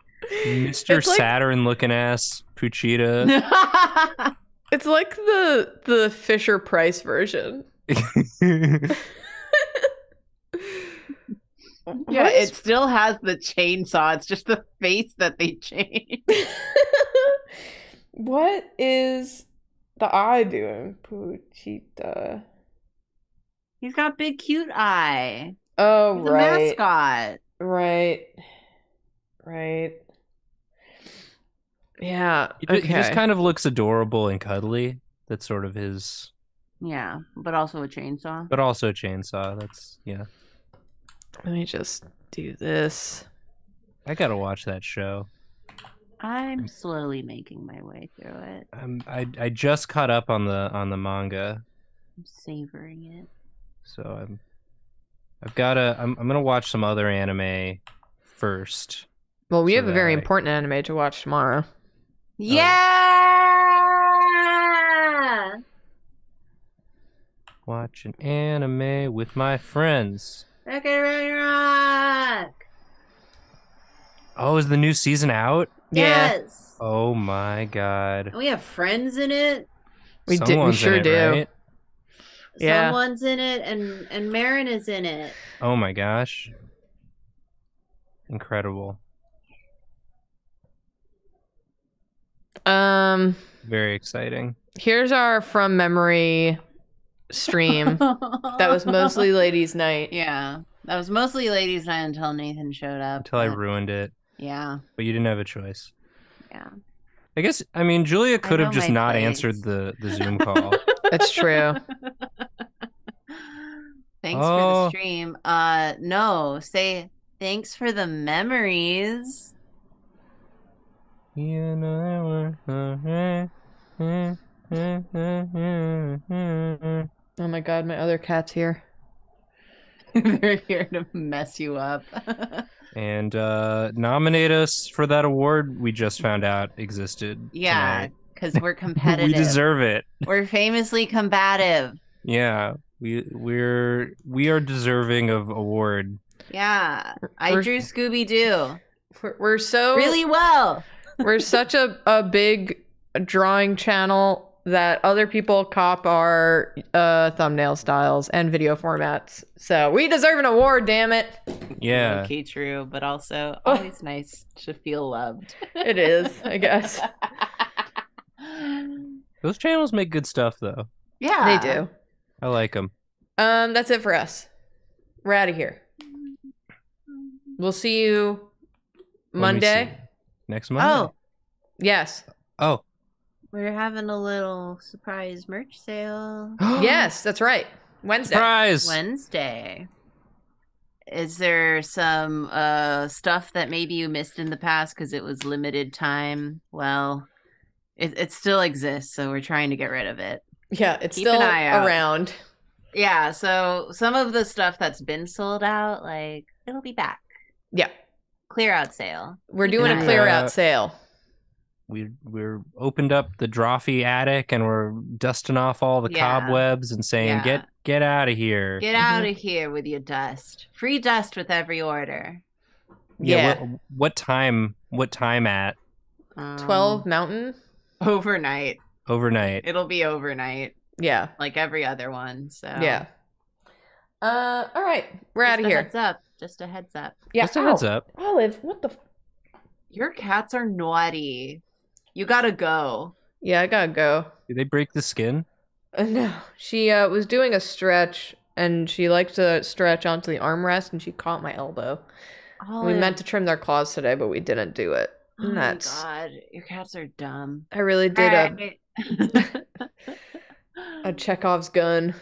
Mr. Like- Saturn looking ass Pochita. [laughs] it's like the the Fisher Price version. [laughs] yeah, What is- it still has the chainsaw. It's just the face that they changed. what is the eye doing? Pochita. He's got big cute eye. Oh He's a right. mascot. Right. Right. Yeah. He, Okay. he just kind of looks adorable and cuddly. That's sort of his Yeah, but also a chainsaw. but also a chainsaw. That's yeah. Let me just do this. I gotta watch that show. I'm slowly making my way through it. I'm, I I just caught up on the on the manga, I'm savoring it. so I'm I've gotta I'm I'm gonna watch some other anime first. Well, we So have a very I- important anime to watch tomorrow. Oh. Yeah. Watch an anime with my friends. Rock and rock. Oh, is the new season out? Yeah. Yes. Oh my god. We have friends in it. We did- we sure it, do. right? Yeah. Someone's in it, and and Marin is in it. Oh my gosh. Incredible. Um, Very exciting. here's our from memory stream. [laughs] that was mostly ladies' night. yeah. That was mostly ladies' night until Nathan showed up. Until I ruined it. Yeah. But you didn't have a choice. Yeah. I guess I mean Julia could have just not place. answered the the Zoom [laughs] call. That's true. Thanks for Oh. the stream. Uh no, say thanks for the memories. And Oh my god, my other cat's here. [laughs] They're here to mess you up. [laughs] uh, nominate us for that award we just found out existed. yeah, because we're [laughs] competitive. we deserve it. We're famously combative. Yeah, we we're we are deserving of award. Yeah, I We're- drew Scooby Doo We're, we're so really well. [laughs] we're such a, a big drawing channel that other people cop our uh, thumbnail styles and video formats. So we deserve an award, damn it. Yeah. Okay, true, but also Oh. [laughs] always nice to feel loved. It is, I guess. [laughs] Those channels make good stuff though. yeah, They do. I like them. Um, that's it for us. We're out of here. We'll see you Monday. Next Monday. Oh, Yes. Oh. We're having a little surprise merch sale [gasps] Yes, that's right. Wednesday. Surprise. Wednesday. Is there some uh stuff that maybe you missed in the past because it was limited time? Well, it it still exists, so we're trying to get rid of it. Yeah, it's Keep still an eye out. around. Yeah, so some of the stuff that's been sold out, like it'll be back. Yeah. Clear out sale. We're Keep doing a clear out. out sale. We we're opened up the Drawfee attic and we're dusting off all the Yeah. cobwebs and saying Yeah. get get out of here. Get Mhm. out of here with your dust. Free dust with every order. Yeah. What, what time? What time at? Um, 12 Mountain? overnight. Overnight. It'll be overnight, Yeah. like every other one. So Yeah. Uh all right. We're out of here. Heads up. Just a heads up. Yeah. Just a heads up. Olive, what the f- Your cats are naughty. You gotta go. Yeah, I gotta go. Did they break the skin? Uh, no. She uh, was doing a stretch and she liked to stretch onto the armrest and she caught my elbow. Oh, We meant to trim their claws today, but we didn't do it. Oh and my that's- god, your cats are dumb. I really did a, [laughs] a Chekhov's gun.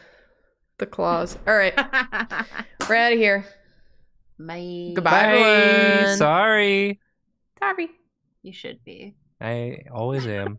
The claws. All right. [laughs] We're out of here. Bye. Goodbye. everyone. Sorry. Sorry. You should be. I always am.